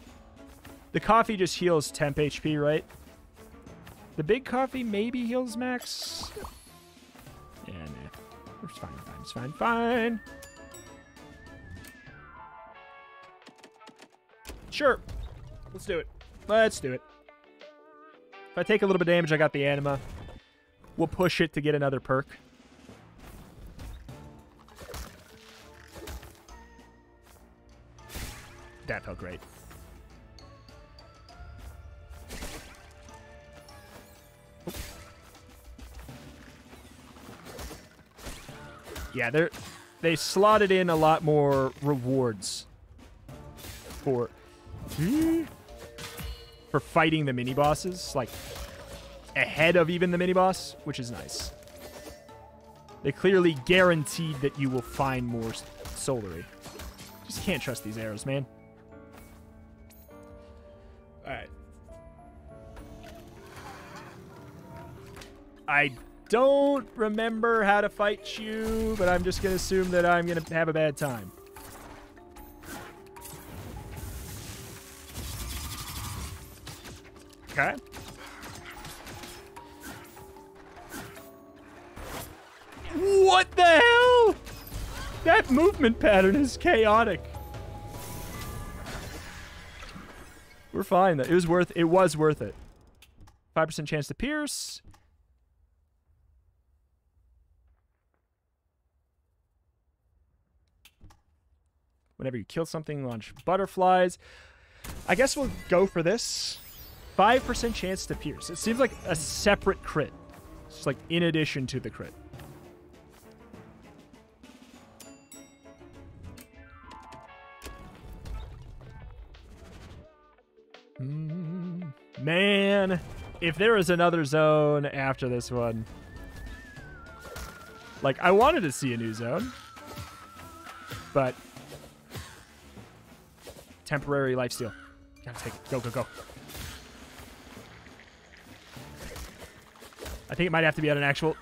The coffee just heals temp HP, right? The big coffee maybe heals max. Yeah, nah. It's fine. Fine. It's fine. Fine. Sure. Let's do it. Let's do it. If I take a little bit of damage, I got the anima. We'll push it to get another perk. That felt great. Yeah, they're they slotted in a lot more rewards for hmm, for fighting the mini bosses, like ahead of even the mini boss, which is nice. They clearly guaranteed that you will find more soulary. Just can't trust these arrows, man. I don't remember how to fight you, but I'm just going to assume that I'm going to have a bad time. Okay. What the hell? That movement pattern is chaotic. We're fine. It was worth it was worth it. 5% chance to pierce. Whenever you kill something, launch butterflies. I guess we'll go for this. 5% chance to pierce. It seems like a separate crit. It's like in addition to the crit. Mm, man, if there is another zone after this one. Like, I wanted to see a new zone. But... Temporary lifesteal. Gotta take it. Go, go, go. I think it might have to be on an actual...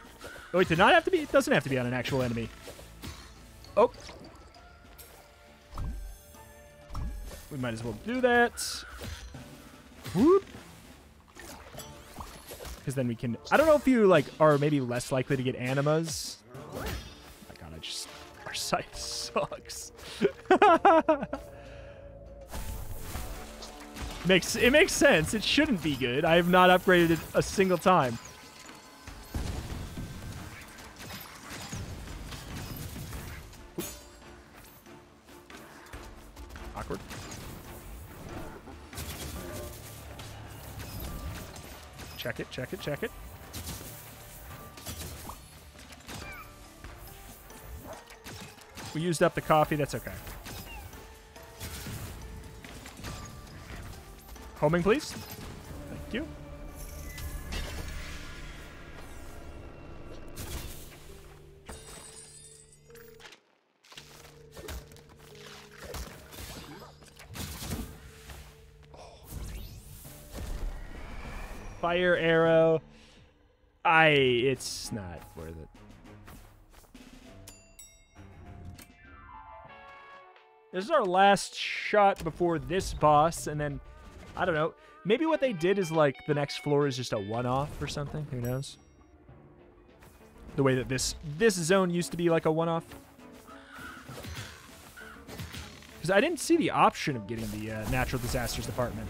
Oh, it did not have to be? It doesn't have to be on an actual enemy. Oh. We might as well do that. Whoop. Because then we can... I don't know if you, like, are maybe less likely to get animas. Oh my god, I just... Our scythe sucks. makes It makes sense. It shouldn't be good. I have not upgraded it a single time. Awkward. Check it, check it, check it. We used up the coffee, that's okay. Homing, please. Thank you. fire arrow. I it's not worth it. This is our last shot before this boss, and then I don't know. Maybe what they did is like the next floor is just a one-off or something. Who knows? The way that this this zone used to be like a one-off. Because I didn't see the option of getting the uh, natural disasters department.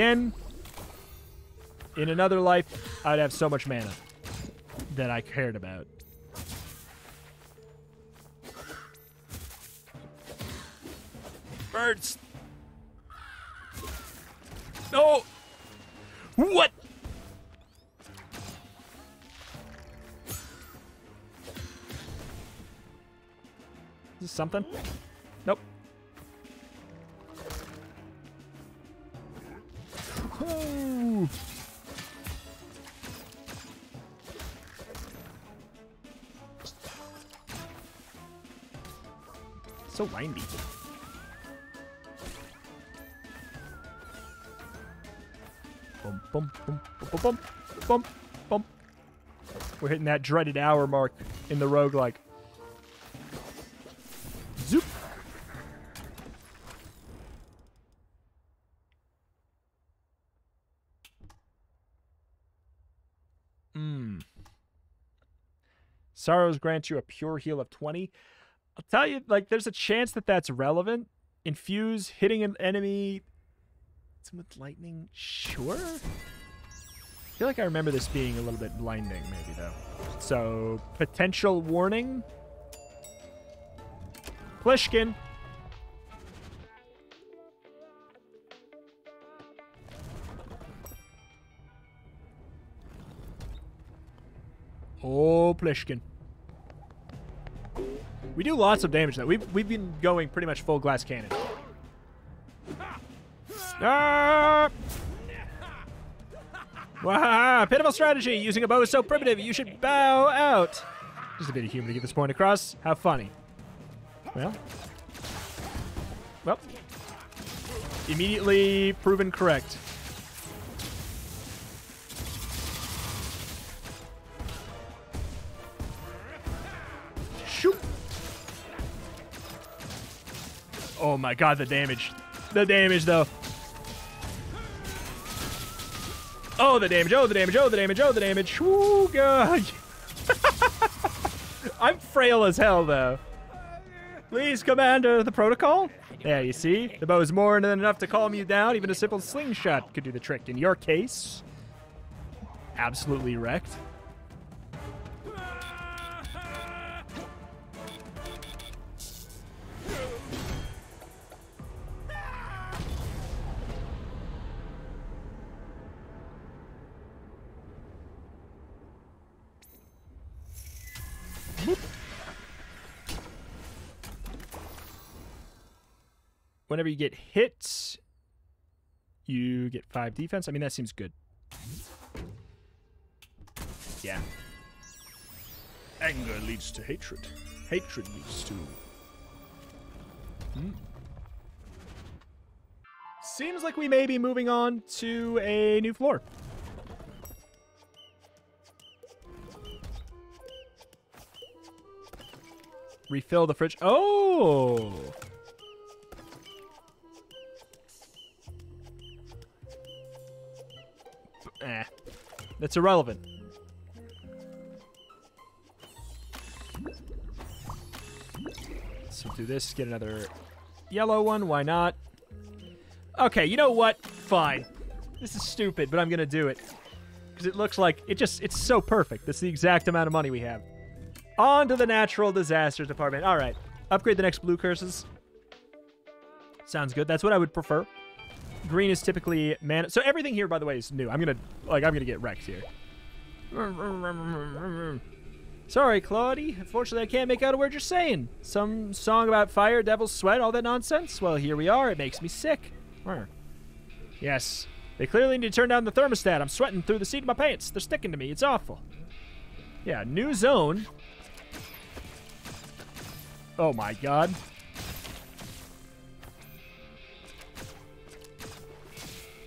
Again, in another life, I'd have so much mana that I cared about. Birds! No! What? Is this something? Nope. So windy. Boom, boom, boom, boom, boom, boom, boom. We're hitting that dreaded hour mark in the roguelike. Zoop. Sorrows grant you a pure heal of 20. I'll tell you, like, there's a chance that that's relevant. Infuse hitting an enemy with lightning, sure. I feel like I remember this being a little bit blinding, maybe, though. So, potential warning. Plishkin. Oh, Plishkin. We do lots of damage, though. We've, we've been going pretty much full glass cannon. Ah! Wow, pitiful strategy. Using a bow is so primitive, you should bow out. Just a bit of humor to get this point across. How funny. Well. Well. Immediately proven correct. Oh my god, the damage. The damage, though. Oh, the damage. Oh, the damage. Oh, the damage. Oh, the damage. Woo, God. I'm frail as hell, though. Please, Commander, the protocol? Yeah, you see? The bow is more than enough to calm you down. Even a simple slingshot could do the trick. In your case, absolutely wrecked. Whenever you get hit, you get five defense. I mean, that seems good. Yeah. Anger leads to hatred. Hatred leads to. Hmm. Seems like we may be moving on to a new floor. Refill the fridge. Oh! That's irrelevant. So do this, get another yellow one. Why not? Okay, you know what? Fine. This is stupid, but I'm to do it. Because it looks like it just, it's so perfect. That's the exact amount of money we have. On to the natural disasters department. All right. Upgrade the next blue curses. Sounds good. That's what I would prefer. Green is typically mana. So everything here, by the way, is new. I'm gonna like I'm gonna get wrecked here. Sorry, Claudie. Unfortunately, I can't make out a word you're saying. Some song about fire, devil's sweat, all that nonsense. Well, here we are. It makes me sick. Yes. They clearly need to turn down the thermostat. I'm sweating through the seat of my pants. They're sticking to me. It's awful. Yeah, new zone. Oh my god.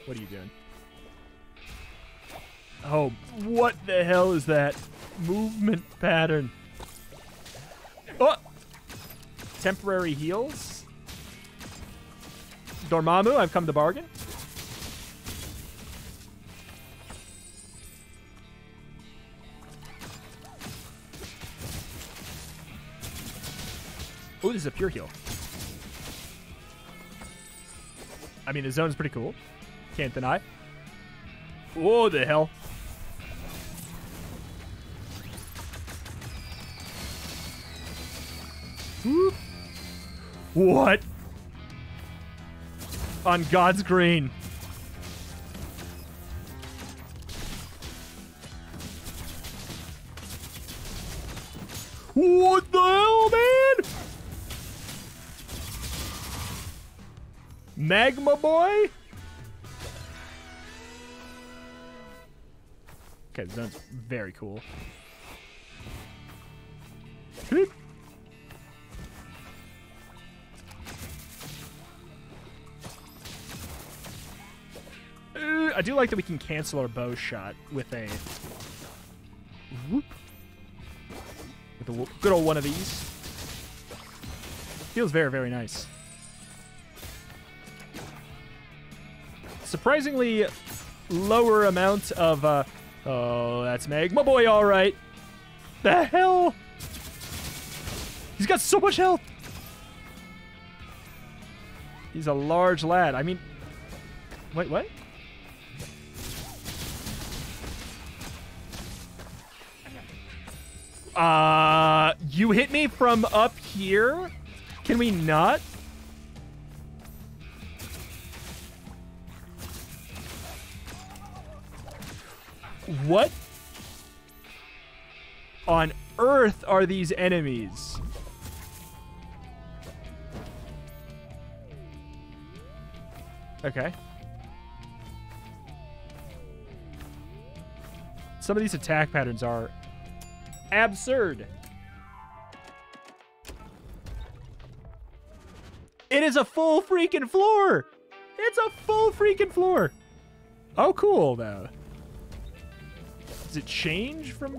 What are you doing? Oh, what the hell is that? Movement pattern. Oh! Temporary heals. Dormammu, I've come to bargain. Oh, this is a pure heal. I mean, the zone's pretty cool. Can't deny. Whoa, the hell. Whoop. What? On God's green. What the hell, man? Magma boy? Okay, the zone's very cool. I do like that we can cancel our bow shot with a whoop, with a good old one of these. Feels very, very nice. Surprisingly lower amount of uh, Oh, that's Magma Boy, all right. The hell? He's got so much health. He's a large lad. I mean, wait, what? Uh, you hit me from up here? Can we not? What on earth are these enemies? Okay. Some of these attack patterns are absurd. It is a full freaking floor. It's a full freaking floor. Oh, cool, though. Does it change from...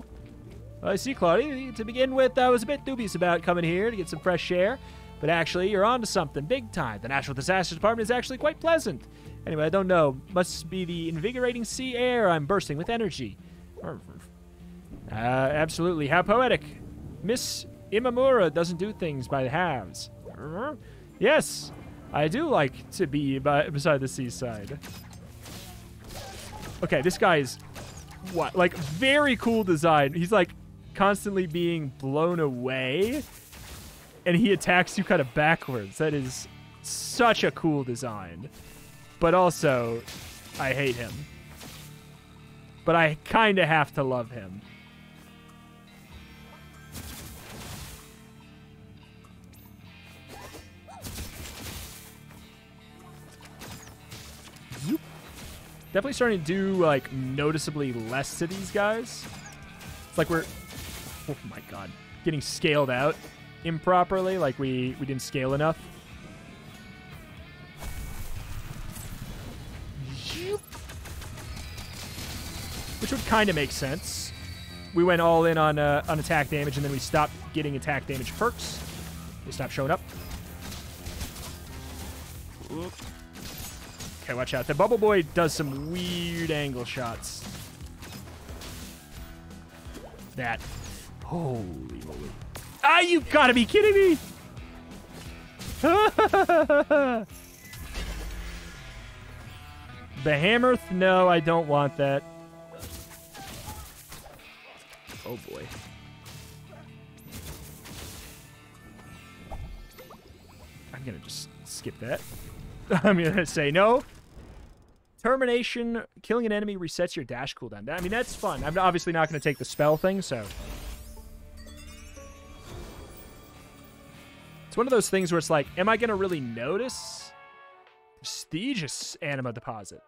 Well, I see, Claudia. To begin with, I was a bit dubious about coming here to get some fresh air. But actually, you're onto something big time. The Natural Disaster Department is actually quite pleasant. Anyway, I don't know. Must be the invigorating sea air. I'm bursting with energy. Uh, absolutely. How poetic. Miss Imamura doesn't do things by the halves. Yes, I do like to be by, beside the seaside. Okay, this guy is what? Like very cool design. He's like constantly being blown away and he attacks you kind of backwards. That is such a cool design. But also, I hate him. But I kind of have to love him. Definitely starting to do, like, noticeably less to these guys. It's like we're... Oh, my God. Getting scaled out improperly, like we, we didn't scale enough. Which would kind of make sense. We went all in on, uh, on attack damage, and then we stopped getting attack damage perks. They stopped showing up. Okay, watch out. The Bubble Boy does some weird angle shots. That. Holy moly. Ah, you gotta be kidding me! the hammer? No, I don't want that. Oh boy. I'm gonna just skip that. I'm gonna say no. Termination, killing an enemy resets your dash cooldown. I mean, that's fun. I'm obviously not gonna take the spell thing, so It's one of those things where it's like, am I going to really notice? Prestigious anima deposit.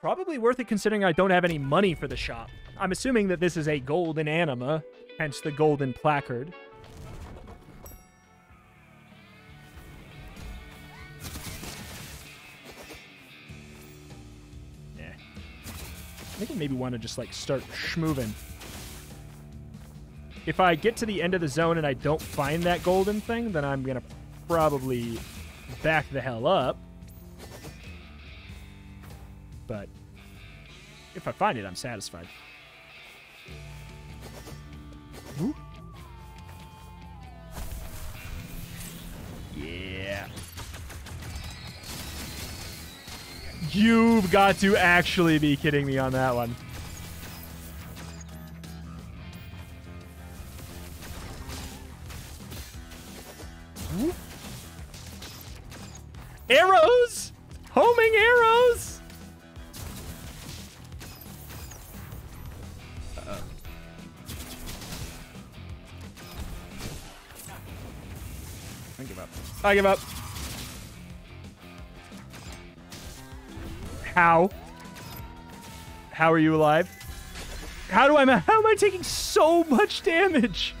Probably worth it considering I don't have any money for the shop. I'm assuming that this is a golden anima, hence the golden placard. I think I maybe want to just like start schmoving. If I get to the end of the zone and I don't find that golden thing, then I'm going to probably back the hell up. But if I find it, I'm satisfied. You've got to actually be kidding me on that one. Arrows! Homing arrows! Uh-oh. I give up. I give up. How? How are you alive? How do I how am I taking so much damage?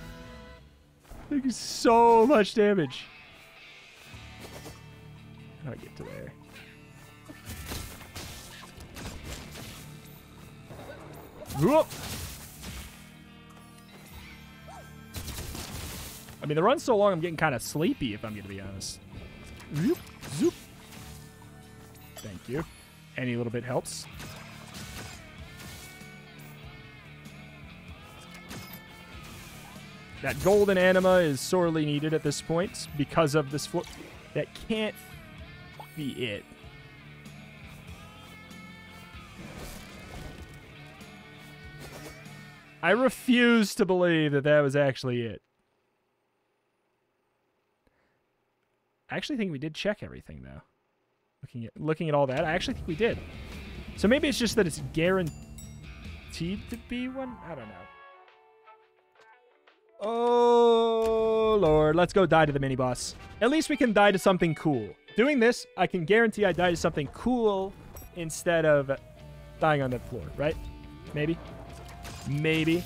Taking so much damage. How do I get to there? Whoop! I mean, the run's so long, I'm getting kind of sleepy, if I'm going to be honest. Zoop, zoop. Thank you. Any little bit helps. That golden anima is sorely needed at this point because of this floor. That can't be it. I refuse to believe that that was actually it. I actually think we did check everything though. Looking at looking at all that, I actually think we did. So maybe it's just that it's guaranteed to be one. I don't know. Oh lord, let's go die to the mini boss. At least we can die to something cool. Doing this, I can guarantee I die to something cool instead of dying on the floor, right? Maybe. Maybe.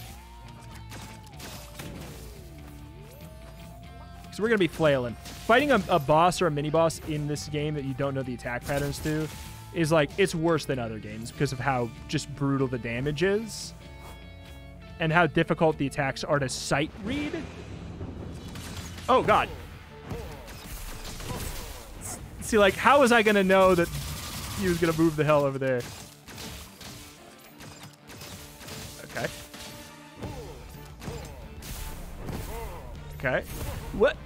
Because we're going to be flailing. Fighting a, a boss or a mini boss in this game that you don't know the attack patterns to is like, it's worse than other games because of how just brutal the damage is and how difficult the attacks are to sight read. Oh, God. See, like, how was I going to know that he was going to move the hell over there? Okay. Okay. What?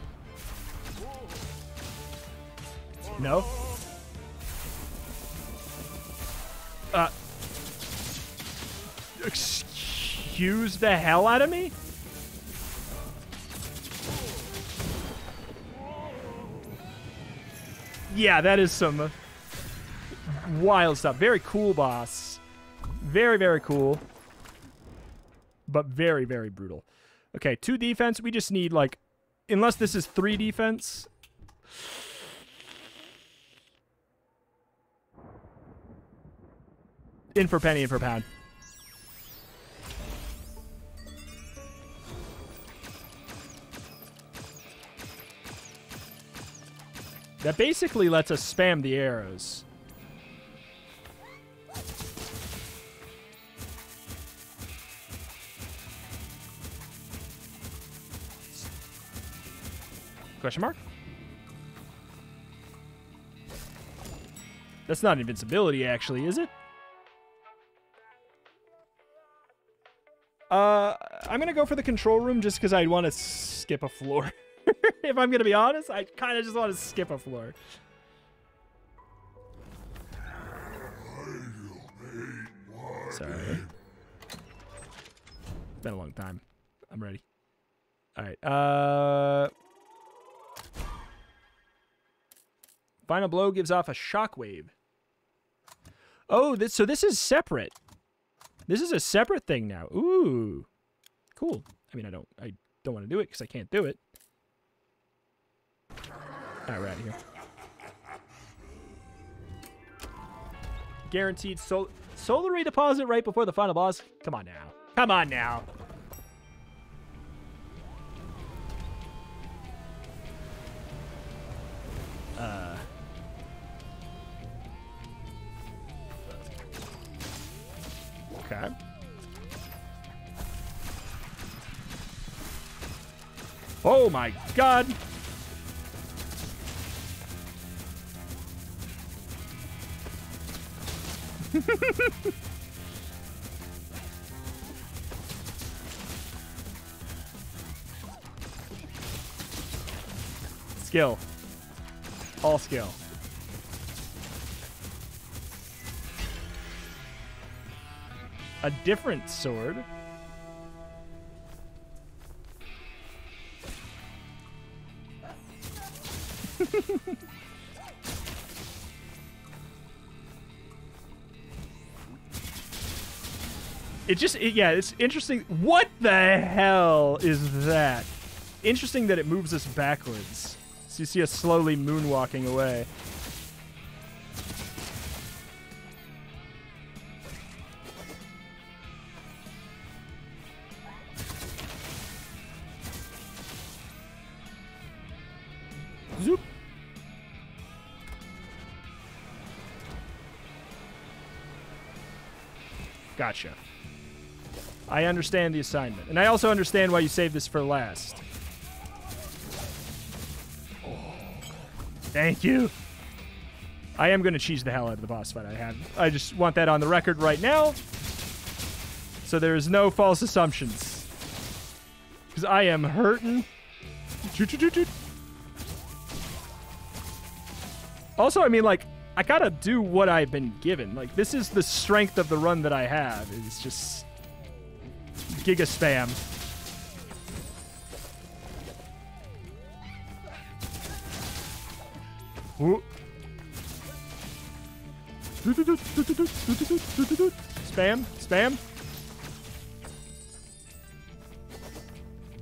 No. Uh. Excuse the hell out of me? Yeah, that is some wild stuff. Very cool, boss. Very, very cool. But very, very brutal. Okay, two defense. We just need, like, unless this is three defense. In for penny, in for pound. That basically lets us spam the arrows. Question mark? That's not invincibility, actually, is it? Uh, I'm gonna go for the control room just because I want to skip a floor. if I'm gonna be honest, I kind of just want to skip a floor. Sorry. It's Been a long time. I'm ready. All right. Uh. Final blow gives off a shockwave. Oh, this so this is separate. This is a separate thing now. Ooh, cool. I mean, I don't, I don't want to do it because I can't do it. All right, we're out of here. Guaranteed sol Soulary deposit right before the final boss. Come on now. Come on now. Okay. Oh my god! skill. All skill. A different sword. it just it, yeah it's interesting. What the hell is that? Interesting that it moves us backwards. So you see us slowly moonwalking away I understand the assignment. And I also understand why you saved this for last. Thank you. I am going to cheese the hell out of the boss fight I had. I just want that on the record right now. So there is no false assumptions. Because I am hurting. Also, I mean, like, I gotta do what I've been given. Like, this is the strength of the run that I have. It's just giga spam. Spam, spam.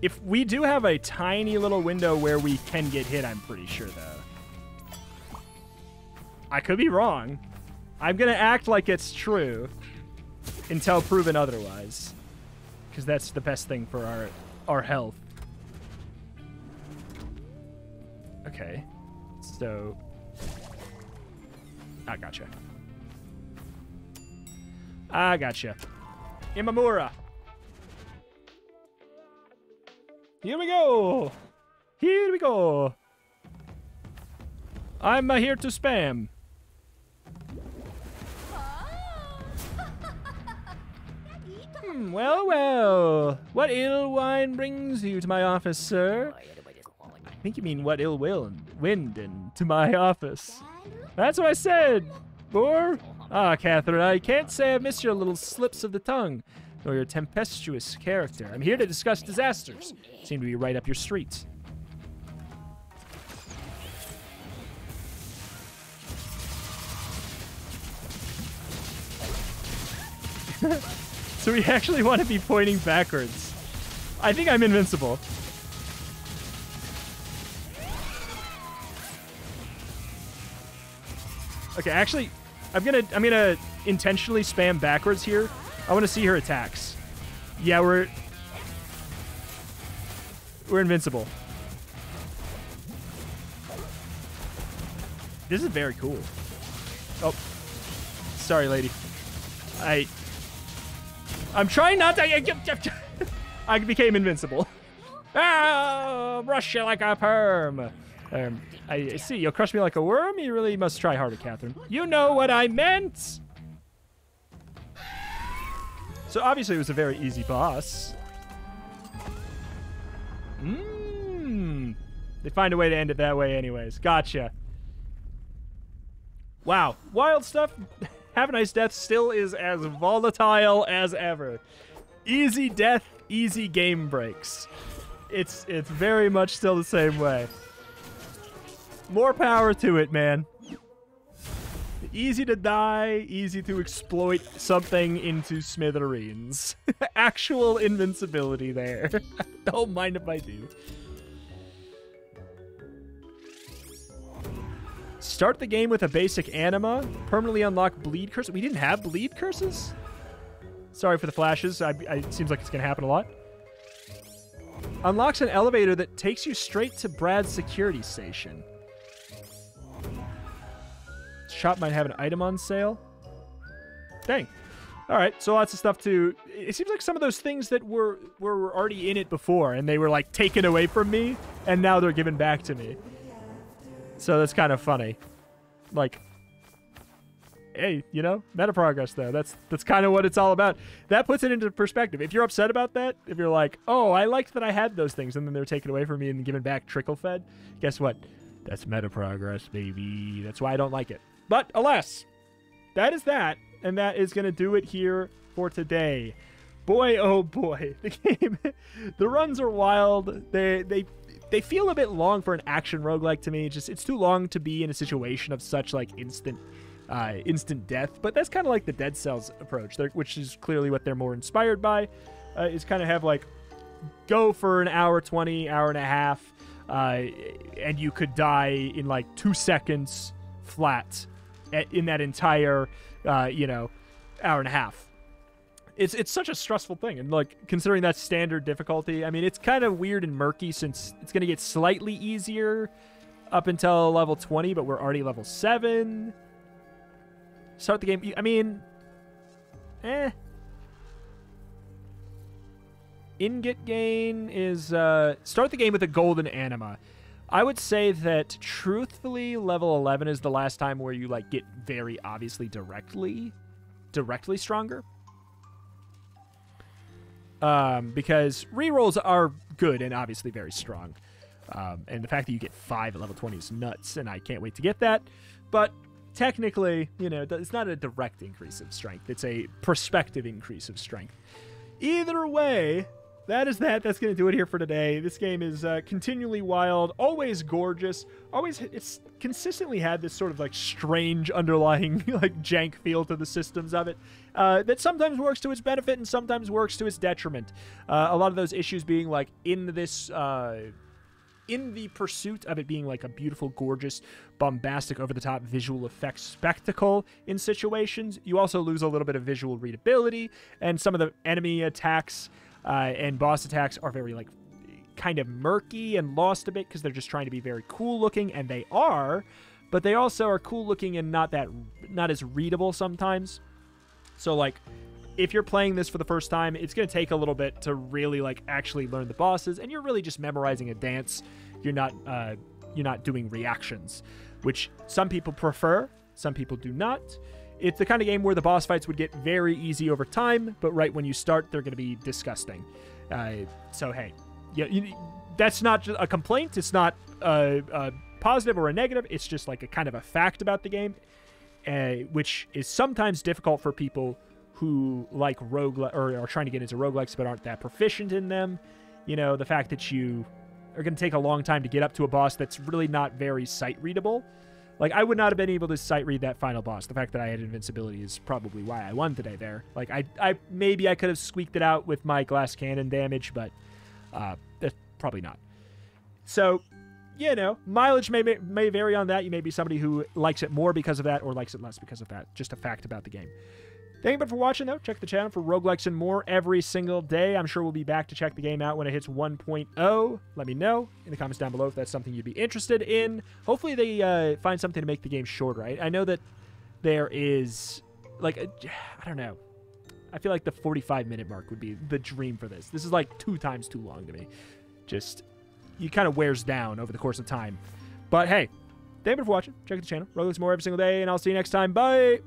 If we do have a tiny little window where we can get hit, I'm pretty sure, though. I could be wrong. I'm going to act like it's true until proven otherwise. Because that's the best thing for our, our health. Okay. So... I gotcha. I gotcha. Imamura. Here we go. Here we go. I'm uh, here to spam. Hmm, well, well. What ill wine brings you to my office, sir? I think you mean what ill will and wind into my office. That's what I said, boor. Ah, Catherine, I can't say I've missed your little slips of the tongue, nor your tempestuous character. I'm here to discuss disasters. Seem to be right up your street. so we actually want to be pointing backwards. I think I'm invincible. Okay, actually, I'm gonna I'm gonna intentionally spam backwards here. I want to see her attacks. Yeah, we're we're invincible. This is very cool. Oh, sorry, lady. I I'm trying not to. I became invincible. ah, brush you like a perm. Um, I see. You'll crush me like a worm? You really must try harder, Catherine. You know what I meant! So obviously it was a very easy boss. Mmm. They find a way to end it that way anyways. Gotcha. Wow. Wild stuff. Have a nice death still is as volatile as ever. Easy death, easy game breaks. It's it's very much still the same way. More power to it, man. Easy to die, easy to exploit something into smithereens. Actual invincibility there. Don't mind if I do. Start the game with a basic anima. Permanently unlock bleed curse. We didn't have bleed curses? Sorry for the flashes. I, I, it seems like it's going to happen a lot. Unlocks an elevator that takes you straight to Brad's security station. Shop might have an item on sale. Dang. All right, so lots of stuff to. It seems like some of those things that were were already in it before, and they were like taken away from me, and now they're given back to me. So that's kind of funny. Like, hey, you know, meta progress though. That's that's kind of what it's all about. That puts it into perspective. If you're upset about that, if you're like, oh, I liked that I had those things, and then they're taken away from me and given back trickle fed, guess what? That's meta progress, baby. That's why I don't like it. But alas, that is that, and that is to do it here for today. Boy, oh boy, the game, the runs are wild. They they they feel a bit long for an action roguelike to me. Just it's too long to be in a situation of such like instant uh, instant death. But that's kind of like the Dead Cells approach, which is clearly what they're more inspired by. Uh, is kind of have like go for an hour 20, hour and a half, uh, and you could die in like two seconds flat in that entire, uh, you know, hour and a half. It's it's such a stressful thing, and like considering that standard difficulty, I mean, it's kind of weird and murky since it's gonna get slightly easier up until level 20, but we're already level seven. Start the game. I mean, eh. Ingot gain is uh, start the game with a golden anima. I would say that truthfully, level 11 is the last time where you like get very obviously directly, directly stronger. Um, because rerolls are good and obviously very strong. Um, and the fact that you get five at level 20 is nuts, and I can't wait to get that. But technically, you know, it's not a direct increase of strength, it's a prospective increase of strength. Either way, that is that. That's going to do it here for today. This game is uh, continually wild, always gorgeous, always it's consistently had this sort of like strange underlying like jank feel to the systems of it uh, that sometimes works to its benefit and sometimes works to its detriment. Uh, a lot of those issues being like in this. Uh, in the pursuit of it being like a beautiful, gorgeous, bombastic, over the top visual effects spectacle in situations, you also lose a little bit of visual readability, and some of the enemy attacks uh, and boss attacks are very like kind of murky and lost a bit because they're just trying to be very cool looking, and they are, but they also are cool looking and not that not as readable sometimes. So like if you're playing this for the first time, it's going to take a little bit to really like actually learn the bosses, and you're really just memorizing a dance. You're not uh, you're not doing reactions, which some people prefer, some people do not. It's the kind of game where the boss fights would get very easy over time, but right when you start, they're going to be disgusting. Uh, so hey, yeah, you, that's not a complaint. It's not a, positive or a negative. It's just like a kind of a fact about the game, uh, which is sometimes difficult for people who like rogue or are trying to get into roguelikes but aren't that proficient in them. You know, the fact that you are going to take a long time to get up to a boss that's really not very sight readable. Like I would not have been able to sight read that final boss. The fact that I had invincibility is probably why I won today there. Like I I maybe I could have squeaked it out with my glass cannon damage, but uh probably not. So, you know, mileage may, may vary on that. You may be somebody who likes it more because of that or likes it less because of that. Just a fact about the game. Thank you for watching, though. Check the channel for roguelikes and more every single day. I'm sure we'll be back to check the game out when it hits 1.0. Let me know in the comments down below if that's something you'd be interested in. Hopefully they uh, find something to make the game shorter. I, I know that there is, like, a, I don't know. I feel like the 45 minute mark would be the dream for this. This is like two times too long to me. Just, he kind of wears down over the course of time. But hey, thank you for watching. Check out the channel. Roguelikes more every single day, and I'll see you next time. Bye!